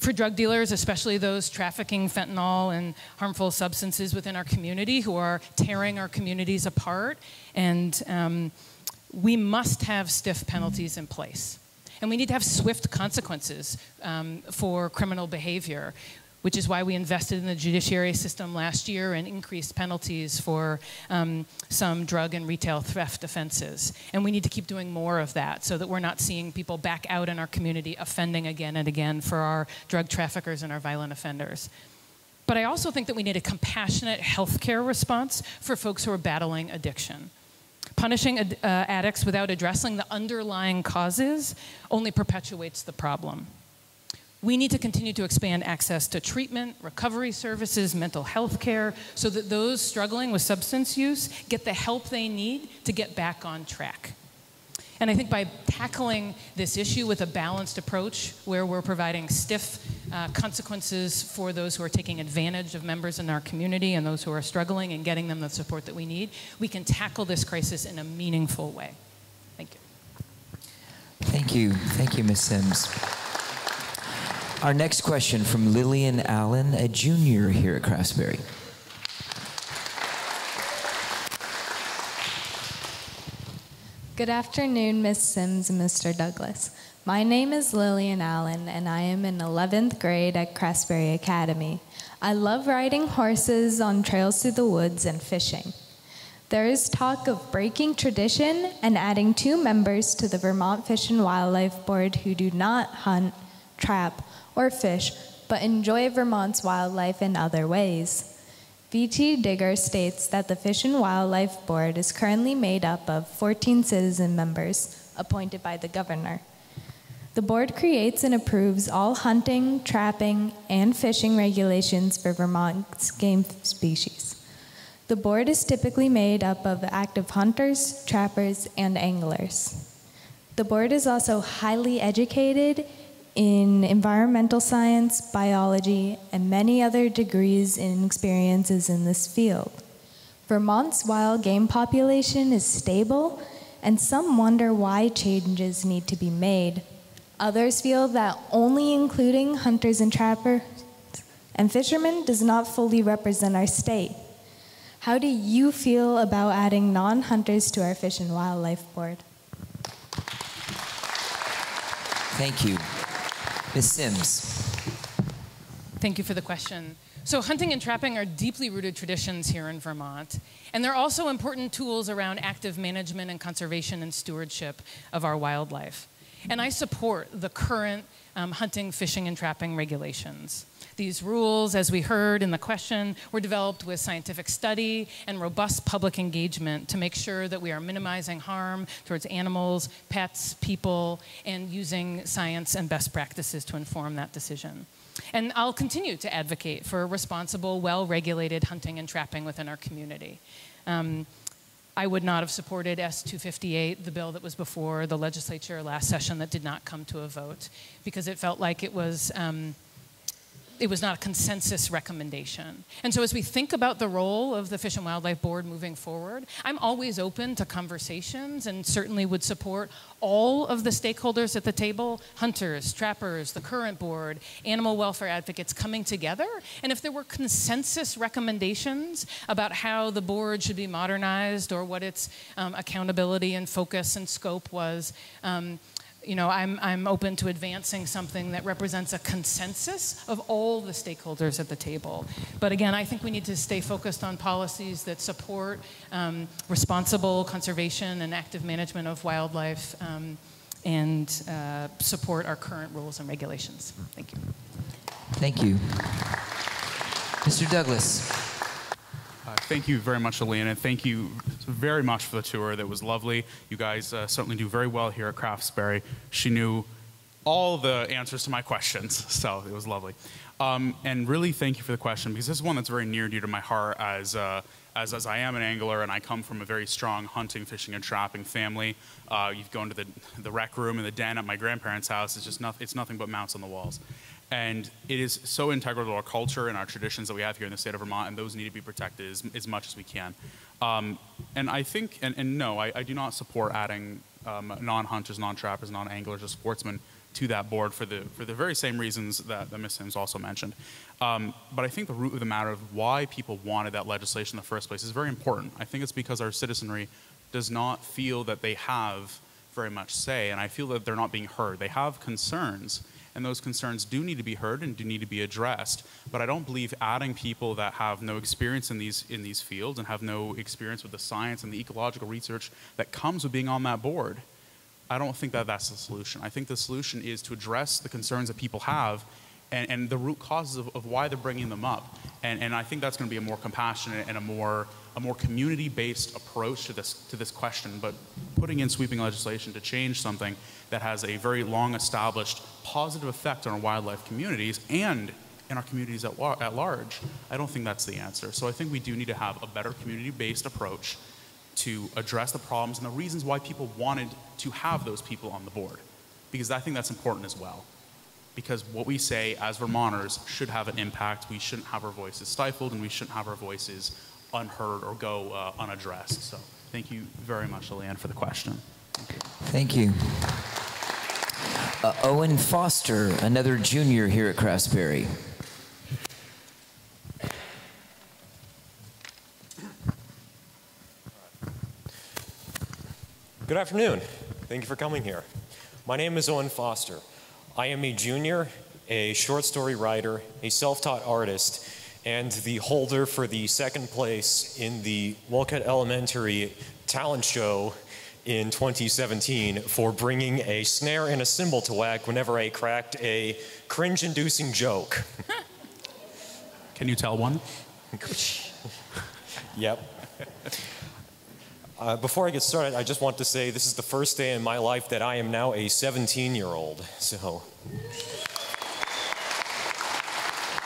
For drug dealers, especially those trafficking fentanyl and harmful substances within our community who are tearing our communities apart, and um, we must have stiff penalties in place. And we need to have swift consequences um, for criminal behavior, which is why we invested in the judiciary system last year and increased penalties for um, some drug and retail theft offenses. And we need to keep doing more of that so that we're not seeing people back out in our community offending again and again for our drug traffickers and our violent offenders. But I also think that we need a compassionate healthcare response for folks who are battling addiction. Punishing uh, addicts without addressing the underlying causes only perpetuates the problem. We need to continue to expand access to treatment, recovery services, mental health care, so that those struggling with substance use get the help they need to get back on track. And I think by tackling this issue with a balanced approach, where we're providing stiff uh, consequences for those who are taking advantage of members in our community and those who are struggling and getting them the support that we need, we can tackle this crisis in a meaningful way. Thank you. Thank you. Thank you, Ms. Sims. Our next question from Lillian Allen, a junior here at Craftsbury. Good afternoon, Ms. Sims and Mr. Douglas. My name is Lillian Allen, and I am in 11th grade at Craftsbury Academy. I love riding horses on trails through the woods and fishing. There is talk of breaking tradition and adding two members to the Vermont Fish and Wildlife Board who do not hunt, trap, or fish, but enjoy Vermont's wildlife in other ways. VT Digger states that the Fish and Wildlife Board is currently made up of 14 citizen members appointed by the governor. The board creates and approves all hunting, trapping, and fishing regulations for Vermont's game species. The board is typically made up of active hunters, trappers, and anglers. The board is also highly educated in environmental science, biology, and many other degrees and experiences in this field. Vermont's wild game population is stable, and some wonder why changes need to be made. Others feel that only including hunters and trappers and fishermen does not fully represent our state. How do you feel about adding non hunters to our Fish and Wildlife Board? Thank you. Ms. Sims. Thank you for the question. So, hunting and trapping are deeply rooted traditions here in Vermont, and they're also important tools around active management and conservation and stewardship of our wildlife. And I support the current um, hunting, fishing, and trapping regulations. These rules, as we heard in the question, were developed with scientific study and robust public engagement to make sure that we are minimizing harm towards animals, pets, people, and using science and best practices to inform that decision. And I'll continue to advocate for responsible, well regulated hunting and trapping within our community. Um, I would not have supported S258, the bill that was before the legislature last session that did not come to a vote, because it felt like it was. Um, it was not a consensus recommendation. And so, as we think about the role of the Fish and Wildlife Board moving forward, I'm always open to conversations and certainly would support all of the stakeholders at the table hunters, trappers, the current board, animal welfare advocates coming together. And if there were consensus recommendations about how the board should be modernized or what its um, accountability and focus and scope was, um, you know, I'm, I'm open to advancing something that represents a consensus of all the stakeholders at the table. But again, I think we need to stay focused on policies that support um, responsible conservation and active management of wildlife um, and uh, support our current rules and regulations. Thank you. Thank you. Mr. Douglas. Uh, thank you very much, and thank you very much for the tour. That was lovely. You guys uh, certainly do very well here at Craftsbury. She knew all the answers to my questions, so it was lovely. Um, and really, thank you for the question because this is one that's very near dear to my heart as, uh, as, as I am an angler and I come from a very strong hunting, fishing, and trapping family. Uh, you've gone to the, the rec room and the den at my grandparents' house. It's just nothing, it's nothing but mounts on the walls. And it is so integral to our culture and our traditions that we have here in the state of Vermont, and those need to be protected as, as much as we can. Um, and I think, and, and no, I, I, do not support adding um, non-hunters, non-trappers, non-anglers, or sportsmen to that board for the for the very same reasons that, that Ms. Sims also mentioned. Um, but I think the root of the matter of why people wanted that legislation in the first place is very important. I think it's because our citizenry does not feel that they have very much say, and I feel that they're not being heard. They have concerns and those concerns do need to be heard and do need to be addressed. But I don't believe adding people that have no experience in these in these fields and have no experience with the science and the ecological research that comes with being on that board. I don't think that that's the solution. I think the solution is to address the concerns that people have and, and the root causes of, of why they're bringing them up. And, and I think that's going to be a more compassionate and a more a more community-based approach to this to this question, but putting in sweeping legislation to change something that has a very long established positive effect on our wildlife communities and in our communities at, at large, I don't think that's the answer. So I think we do need to have a better community-based approach to address the problems and the reasons why people wanted to have those people on the board. Because I think that's important as well. Because what we say as Vermonters should have an impact. We shouldn't have our voices stifled and we shouldn't have our voices unheard or go uh, unaddressed. So thank you very much, Leanne, for the question. Thank you. Uh, Owen Foster, another junior here at Craftsbury. Good afternoon. Thank you for coming here. My name is Owen Foster. I am a junior, a short story writer, a self taught artist, and the holder for the second place in the Wolcott Elementary talent show in 2017 for bringing a snare and a cymbal to whack whenever I cracked a cringe inducing joke. Can you tell one? yep. Uh, before I get started, I just want to say this is the first day in my life that I am now a 17 year old. So,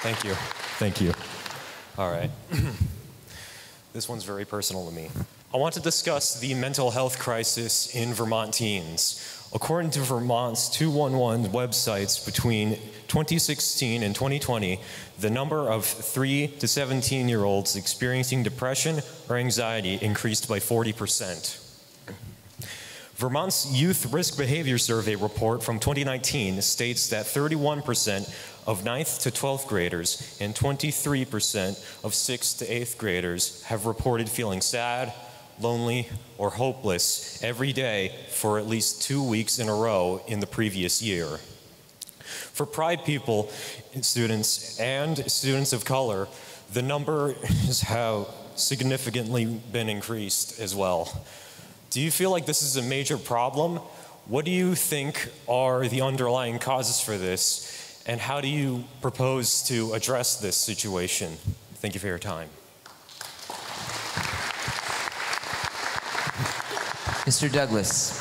thank you. Thank you. All right. this one's very personal to me. I want to discuss the mental health crisis in Vermont teens. According to Vermont's 211 websites, between 2016 and 2020, the number of 3 to 17 year olds experiencing depression or anxiety increased by 40%. Vermont's Youth Risk Behavior Survey report from 2019 states that 31% of 9th to 12th graders and 23% of 6th to 8th graders have reported feeling sad, lonely, or hopeless every day for at least two weeks in a row in the previous year. For Pride people, students, and students of color, the number has significantly been increased as well. Do you feel like this is a major problem? What do you think are the underlying causes for this? And how do you propose to address this situation? Thank you for your time. Mr. Douglas.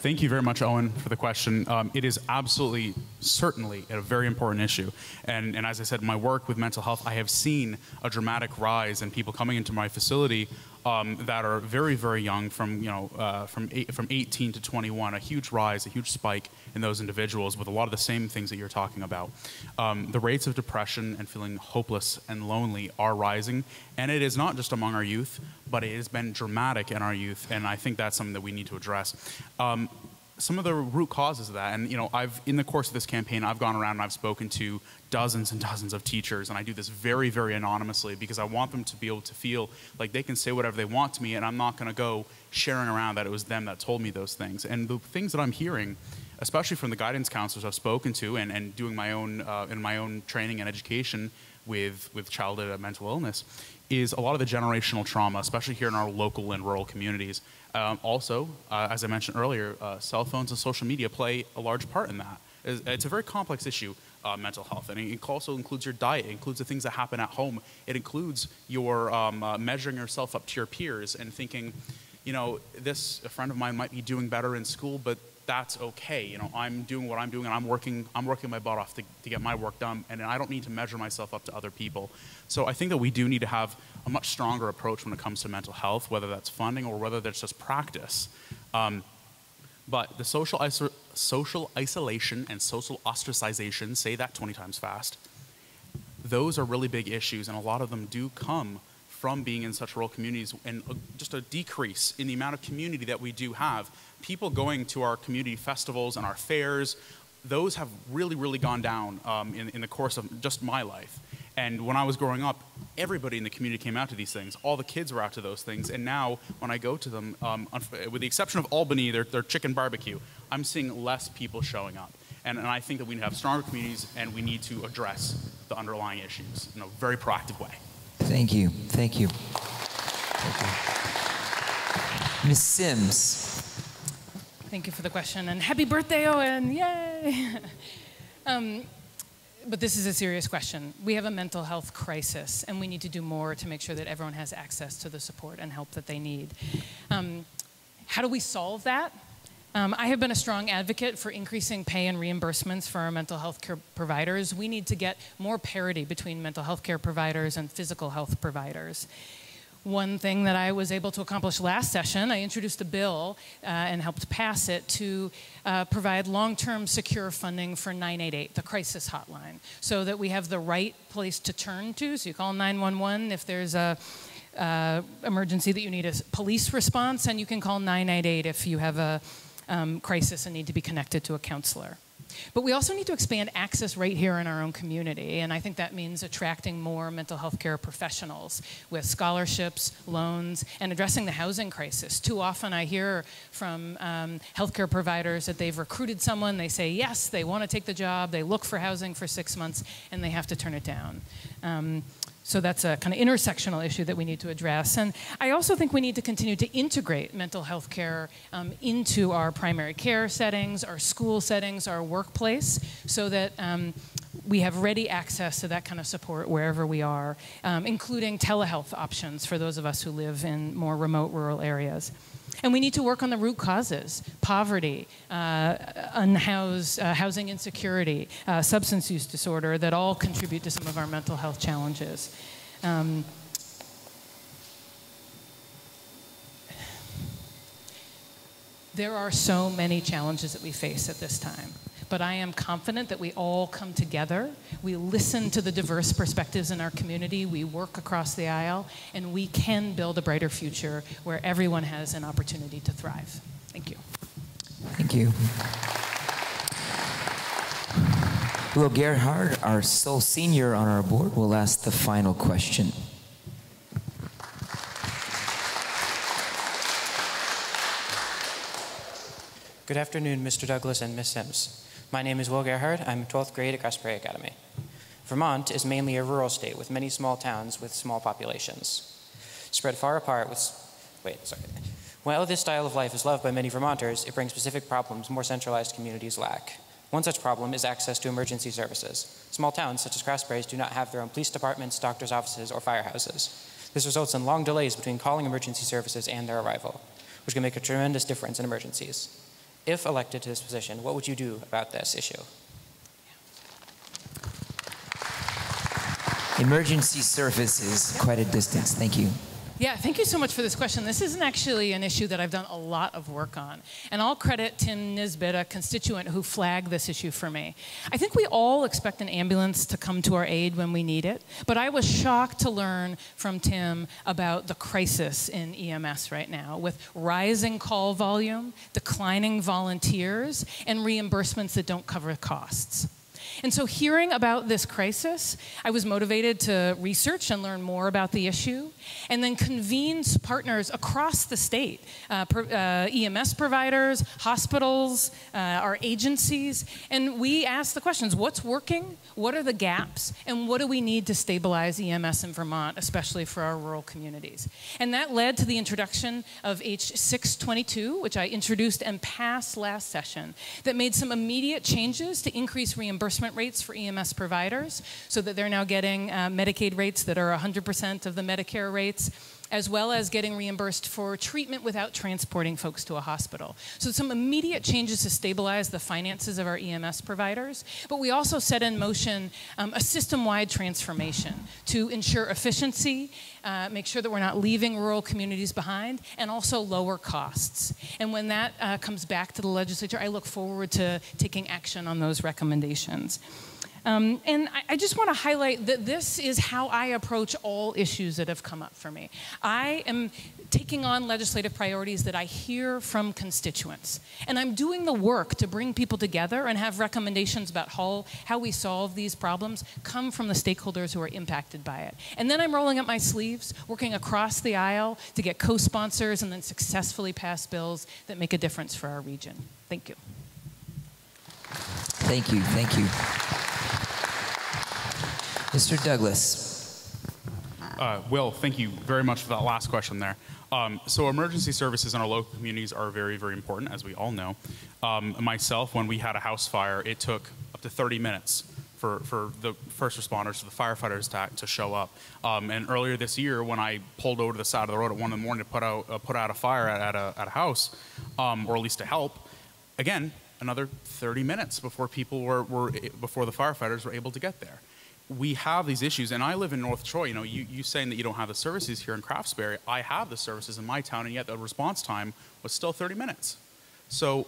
Thank you very much, Owen, for the question. Um, it is absolutely, certainly, a very important issue. And, and as I said, my work with mental health, I have seen a dramatic rise in people coming into my facility um, that are very, very young, from you know, uh, from eight, from 18 to 21, a huge rise, a huge spike in those individuals with a lot of the same things that you're talking about. Um, the rates of depression and feeling hopeless and lonely are rising, and it is not just among our youth, but it has been dramatic in our youth, and I think that's something that we need to address. Um, some of the root causes of that. And you know, I've in the course of this campaign, I've gone around and I've spoken to dozens and dozens of teachers, and I do this very, very anonymously because I want them to be able to feel like they can say whatever they want to me, and I'm not going to go sharing around that it was them that told me those things. And the things that I'm hearing, especially from the guidance counselors I've spoken to, and, and doing my own uh, in my own training and education with with childhood mental illness, is a lot of the generational trauma, especially here in our local and rural communities. Um, also, uh, as I mentioned earlier, uh, cell phones and social media play a large part in that. It's, it's a very complex issue, uh, mental health, and it also includes your diet, it includes the things that happen at home, it includes your um, uh, measuring yourself up to your peers and thinking, you know, this a friend of mine might be doing better in school, but that's okay. You know, I'm doing what I'm doing, and I'm working. I'm working my butt off to, to get my work done, and I don't need to measure myself up to other people. So I think that we do need to have a much stronger approach when it comes to mental health, whether that's funding or whether that's just practice. Um, but the social, social isolation and social ostracization, say that 20 times fast, those are really big issues, and a lot of them do come from being in such rural communities and just a decrease in the amount of community that we do have. People going to our community festivals and our fairs, those have really, really gone down um, in, in the course of just my life. And when I was growing up, everybody in the community came out to these things. All the kids were out to those things. And now, when I go to them, um, with the exception of Albany, their, their chicken barbecue, I'm seeing less people showing up. And, and I think that we need to have stronger communities and we need to address the underlying issues in a very proactive way. Thank you. Thank you. Thank you. Ms. Sims. Thank you for the question, and happy birthday, Owen! Yay! um, but this is a serious question. We have a mental health crisis, and we need to do more to make sure that everyone has access to the support and help that they need. Um, how do we solve that? Um, I have been a strong advocate for increasing pay and reimbursements for our mental health care providers. We need to get more parity between mental health care providers and physical health providers. One thing that I was able to accomplish last session, I introduced a bill uh, and helped pass it to uh, provide long term secure funding for 988, the crisis hotline, so that we have the right place to turn to. So you call 911 if there's a uh, emergency that you need a police response, and you can call 988 if you have a um, crisis and need to be connected to a counselor. But we also need to expand access right here in our own community, and I think that means attracting more mental health care professionals with scholarships, loans, and addressing the housing crisis. Too often I hear from um, healthcare providers that they've recruited someone, they say yes, they want to take the job, they look for housing for six months, and they have to turn it down. Um, so that's a kind of intersectional issue that we need to address. And I also think we need to continue to integrate mental health care um, into our primary care settings, our school settings, our workplace, so that um, we have ready access to that kind of support wherever we are, um, including telehealth options for those of us who live in more remote rural areas. And we need to work on the root causes poverty, uh, unhoused, uh, housing insecurity, uh, substance use disorder that all contribute to some of our mental health challenges. Um, there are so many challenges that we face at this time. But I am confident that we all come together, we listen to the diverse perspectives in our community, we work across the aisle, and we can build a brighter future where everyone has an opportunity to thrive. Thank you. Thank you. Will Gerhard, our sole senior on our board, will ask the final question. Good afternoon, Mr. Douglas and Ms. Sims. My name is Will Gerhard. I'm 12th grade at Craftsbury Academy. Vermont is mainly a rural state with many small towns with small populations. Spread far apart with, wait, sorry. While this style of life is loved by many Vermonters, it brings specific problems more centralized communities lack. One such problem is access to emergency services. Small towns, such as Craftsbury's, do not have their own police departments, doctor's offices, or firehouses. This results in long delays between calling emergency services and their arrival, which can make a tremendous difference in emergencies. If elected to this position, what would you do about this issue? Emergency services, is quite a distance. Thank you. Yeah, thank you so much for this question. This isn't actually an issue that I've done a lot of work on. And I'll credit Tim Nisbet, a constituent who flagged this issue for me. I think we all expect an ambulance to come to our aid when we need it, but I was shocked to learn from Tim about the crisis in EMS right now with rising call volume, declining volunteers, and reimbursements that don't cover costs. And so, hearing about this crisis, I was motivated to research and learn more about the issue, and then convene partners across the state uh, per, uh, EMS providers, hospitals, uh, our agencies. And we asked the questions what's working? What are the gaps? And what do we need to stabilize EMS in Vermont, especially for our rural communities? And that led to the introduction of H622, which I introduced and passed last session, that made some immediate changes to increase reimbursement rates for EMS providers so that they're now getting uh, Medicaid rates that are 100% of the Medicare rates as well as getting reimbursed for treatment without transporting folks to a hospital. So, some immediate changes to stabilize the finances of our EMS providers, but we also set in motion um, a system wide transformation to ensure efficiency, uh, make sure that we're not leaving rural communities behind, and also lower costs. And when that uh, comes back to the legislature, I look forward to taking action on those recommendations. Um, and I, I just want to highlight that this is how I approach all issues that have come up for me. I am taking on legislative priorities that I hear from constituents. And I'm doing the work to bring people together and have recommendations about how, how we solve these problems come from the stakeholders who are impacted by it. And then I'm rolling up my sleeves, working across the aisle to get co sponsors and then successfully pass bills that make a difference for our region. Thank you. Thank you. Thank you. Mr. Douglas. Uh, Will, thank you very much for that last question there. Um, so emergency services in our local communities are very, very important, as we all know. Um, myself, when we had a house fire, it took up to 30 minutes for, for the first responders, for the firefighters to, to show up. Um, and earlier this year, when I pulled over to the side of the road at one in the morning to put out, uh, put out a fire at, at, a, at a house, um, or at least to help, again, another 30 minutes before people were, were before the firefighters were able to get there we have these issues, and I live in North Troy. You know, you, you saying that you don't have the services here in Craftsbury, I have the services in my town, and yet the response time was still 30 minutes. So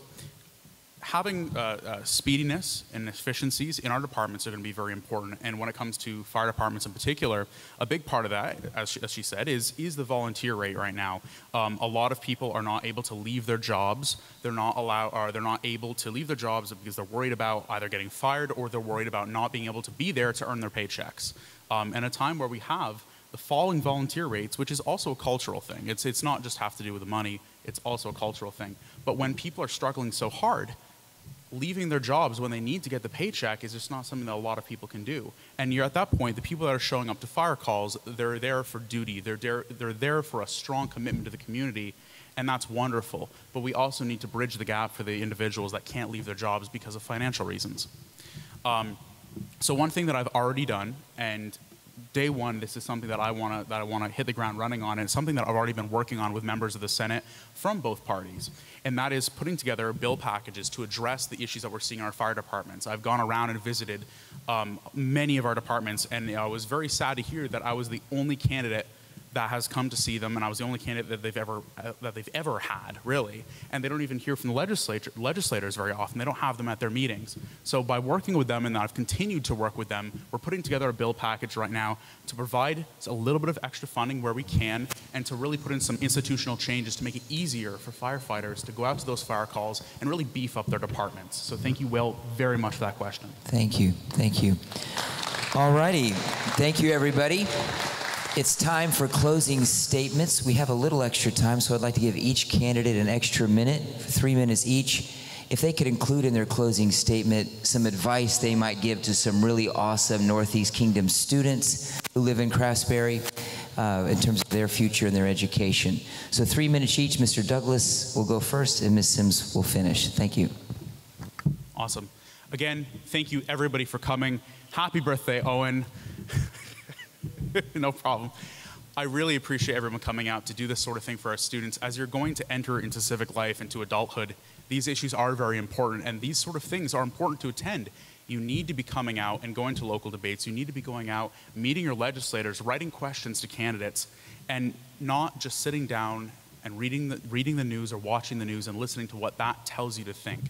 having uh, uh, speediness and efficiencies in our departments are going to be very important. And when it comes to fire departments in particular, a big part of that, as she, as she said, is is the volunteer rate right now. Um, a lot of people are not able to leave their jobs. They're not allow, or they're not able to leave their jobs because they're worried about either getting fired or they're worried about not being able to be there to earn their paychecks. Um, and a time where we have the falling volunteer rates, which is also a cultural thing. It's it's not just have to do with the money. It's also a cultural thing. But when people are struggling so hard, leaving their jobs when they need to get the paycheck is just not something that a lot of people can do. And you're at that point, the people that are showing up to fire calls, they're there for duty. They're there, they're there for a strong commitment to the community, and that's wonderful. But we also need to bridge the gap for the individuals that can't leave their jobs because of financial reasons. Um, so one thing that I've already done, and day one, this is something that I want to that I want to hit the ground running on, and it's something that I've already been working on with members of the Senate from both parties, and that is putting together bill packages to address the issues that we're seeing in our fire departments. I've gone around and visited um, many of our departments, and I was very sad to hear that I was the only candidate that has come to see them, and I was the only candidate that they've ever uh, that they've ever had, really. And they don't even hear from the legislature legislators very often. They don't have them at their meetings. So by working with them, and I've continued to work with them, we're putting together a bill package right now to provide a little bit of extra funding where we can, and to really put in some institutional changes to make it easier for firefighters to go out to those fire calls and really beef up their departments. So thank you, Will, very much for that question. Thank you. Thank you. All righty. Thank you, everybody. It's time for closing statements. We have a little extra time, so I'd like to give each candidate an extra minute, three minutes each. If they could include in their closing statement some advice they might give to some really awesome Northeast Kingdom students who live in Craftsbury uh, in terms of their future and their education. So, three minutes each. Mr. Douglas will go first, and Ms. Sims will finish. Thank you. Awesome. Again, thank you everybody for coming. Happy birthday, Owen. no problem. I really appreciate everyone coming out to do this sort of thing for our students. As you're going to enter into civic life, into adulthood, these issues are very important, and these sort of things are important to attend. You need to be coming out and going to local debates. You need to be going out, meeting your legislators, writing questions to candidates, and not just sitting down and reading the, reading the news or watching the news and listening to what that tells you to think.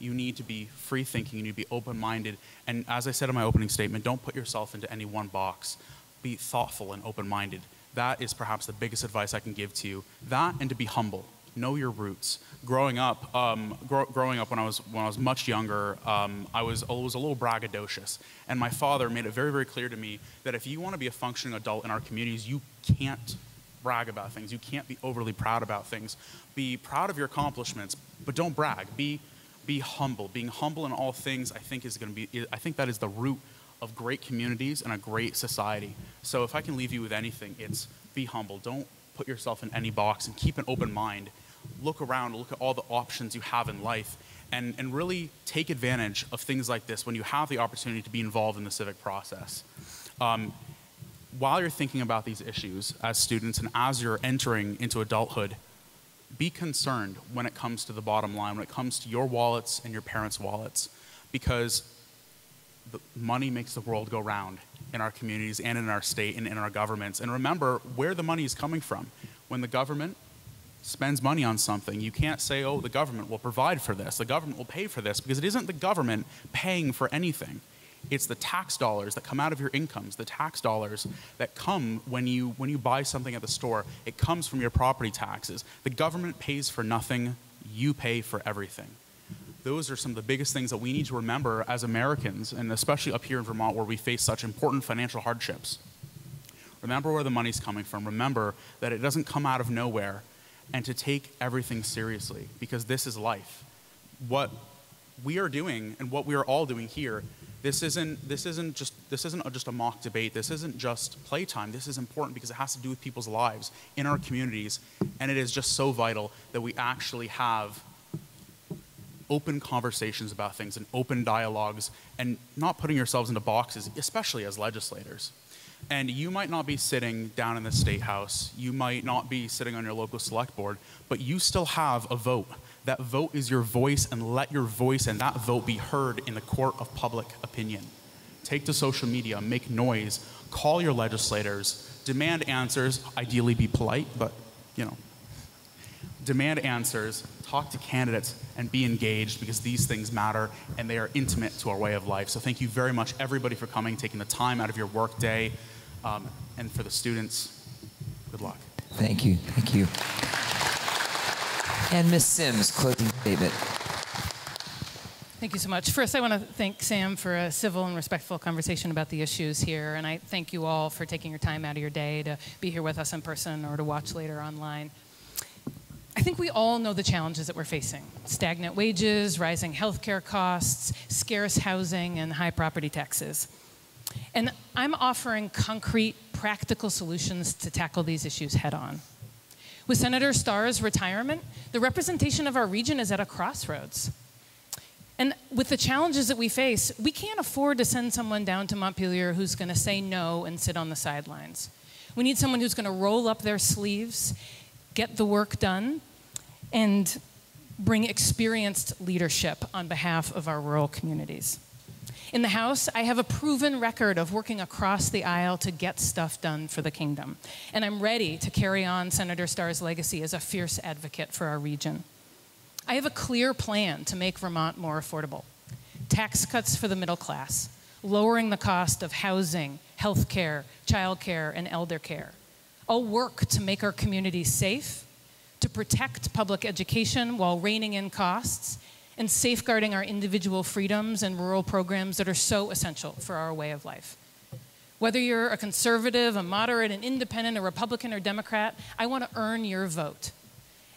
You need to be free thinking, you need to be open minded. And as I said in my opening statement, don't put yourself into any one box be thoughtful and open minded. That is perhaps the biggest advice I can give to you. That and to be humble. Know your roots. Growing up, um, gro- growing up when I was when I was much younger, um, I was was a little braggadocious, and my father made it very very clear to me that if you want to be a functioning adult in our communities, you can't brag about things. You can't be overly proud about things. Be proud of your accomplishments, but don't brag. Be be humble. Being humble in all things, I think, is going to be. I think that is the root of great communities and a great society. So if I can leave you with anything, it's be humble. Don't put yourself in any box and keep an open mind. Look around, look at all the options you have in life, and, and really take advantage of things like this when you have the opportunity to be involved in the civic process. Um, while you're thinking about these issues as students and as you're entering into adulthood, be concerned when it comes to the bottom line, when it comes to your wallets and your parents' wallets, because money makes the world go round in our communities and in our state and in our governments. And remember where the money is coming from. When the government spends money on something, you can't say, oh, the government will provide for this, the government will pay for this, because it isn't the government paying for anything. It's the tax dollars that come out of your incomes, the tax dollars that come when you, when you buy something at the store. It comes from your property taxes. The government pays for nothing, you pay for everything those are some of the biggest things that we need to remember as Americans, and especially up here in Vermont where we face such important financial hardships. Remember where the money's coming from. Remember that it doesn't come out of nowhere, and to take everything seriously because this is life. What we are doing and what we are all doing here, this isn't, this isn't, just, this isn't just a mock debate. This isn't just playtime. This is important because it has to do with people's lives in our communities, and it is just so vital that we actually have open conversations about things and open dialogues and not putting yourselves into boxes, especially as legislators. And you might not be sitting down in the state house, you might not be sitting on your local select board, but you still have a vote. That vote is your voice, and let your voice and that vote be heard in the court of public opinion. Take to social media, make noise, call your legislators, demand answers, ideally be polite, but you know, demand answers, talk to candidates, and be engaged because these things matter and they are intimate to our way of life. So thank you very much, everybody, for coming, taking the time out of your work day. Um, and for the students, good luck. Thank you. Thank you. And Ms. Sims, closing statement. Thank you so much. First, I want to thank Sam for a civil and respectful conversation about the issues here. And I thank you all for taking your time out of your day to be here with us in person or to watch later online. I think we all know the challenges that we're facing stagnant wages, rising healthcare costs, scarce housing, and high property taxes. And I'm offering concrete, practical solutions to tackle these issues head on. With Senator Starr's retirement, the representation of our region is at a crossroads. And with the challenges that we face, we can't afford to send someone down to Montpelier who's going to say no and sit on the sidelines. We need someone who's going to roll up their sleeves get the work done, and bring experienced leadership on behalf of our rural communities. In the House, I have a proven record of working across the aisle to get stuff done for the kingdom. And I'm ready to carry on Senator Starr's legacy as a fierce advocate for our region. I have a clear plan to make Vermont more affordable tax cuts for the middle class, lowering the cost of housing, health care, child care, and elder care. I'll work to make our communities safe, to protect public education while reining in costs, and safeguarding our individual freedoms and rural programs that are so essential for our way of life. Whether you're a conservative, a moderate, an independent, a Republican, or Democrat, I want to earn your vote.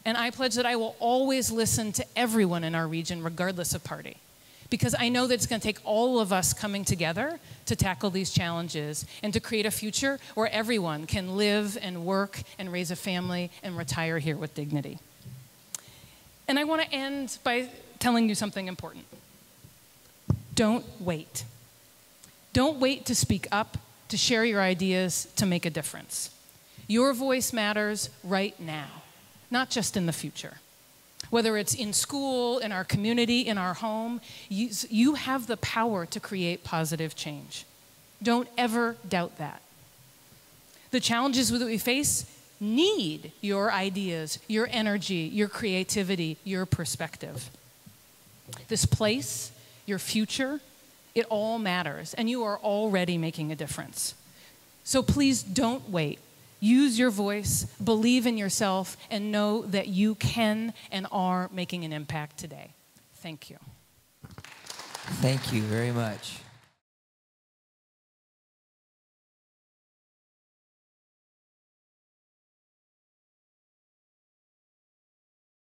And I pledge that I will always listen to everyone in our region, regardless of party. Because I know that it's going to take all of us coming together to tackle these challenges and to create a future where everyone can live and work and raise a family and retire here with dignity. And I want to end by telling you something important. Don't wait. Don't wait to speak up, to share your ideas, to make a difference. Your voice matters right now not just in the future. Whether it's in school, in our community, in our home, you, you have the power to create positive change. Don't ever doubt that. The challenges that we face need your ideas, your energy, your creativity, your perspective. This place, your future, it all matters, and you are already making a difference. So please don't wait. Use your voice, believe in yourself, and know that you can and are making an impact today. Thank you. Thank you very much.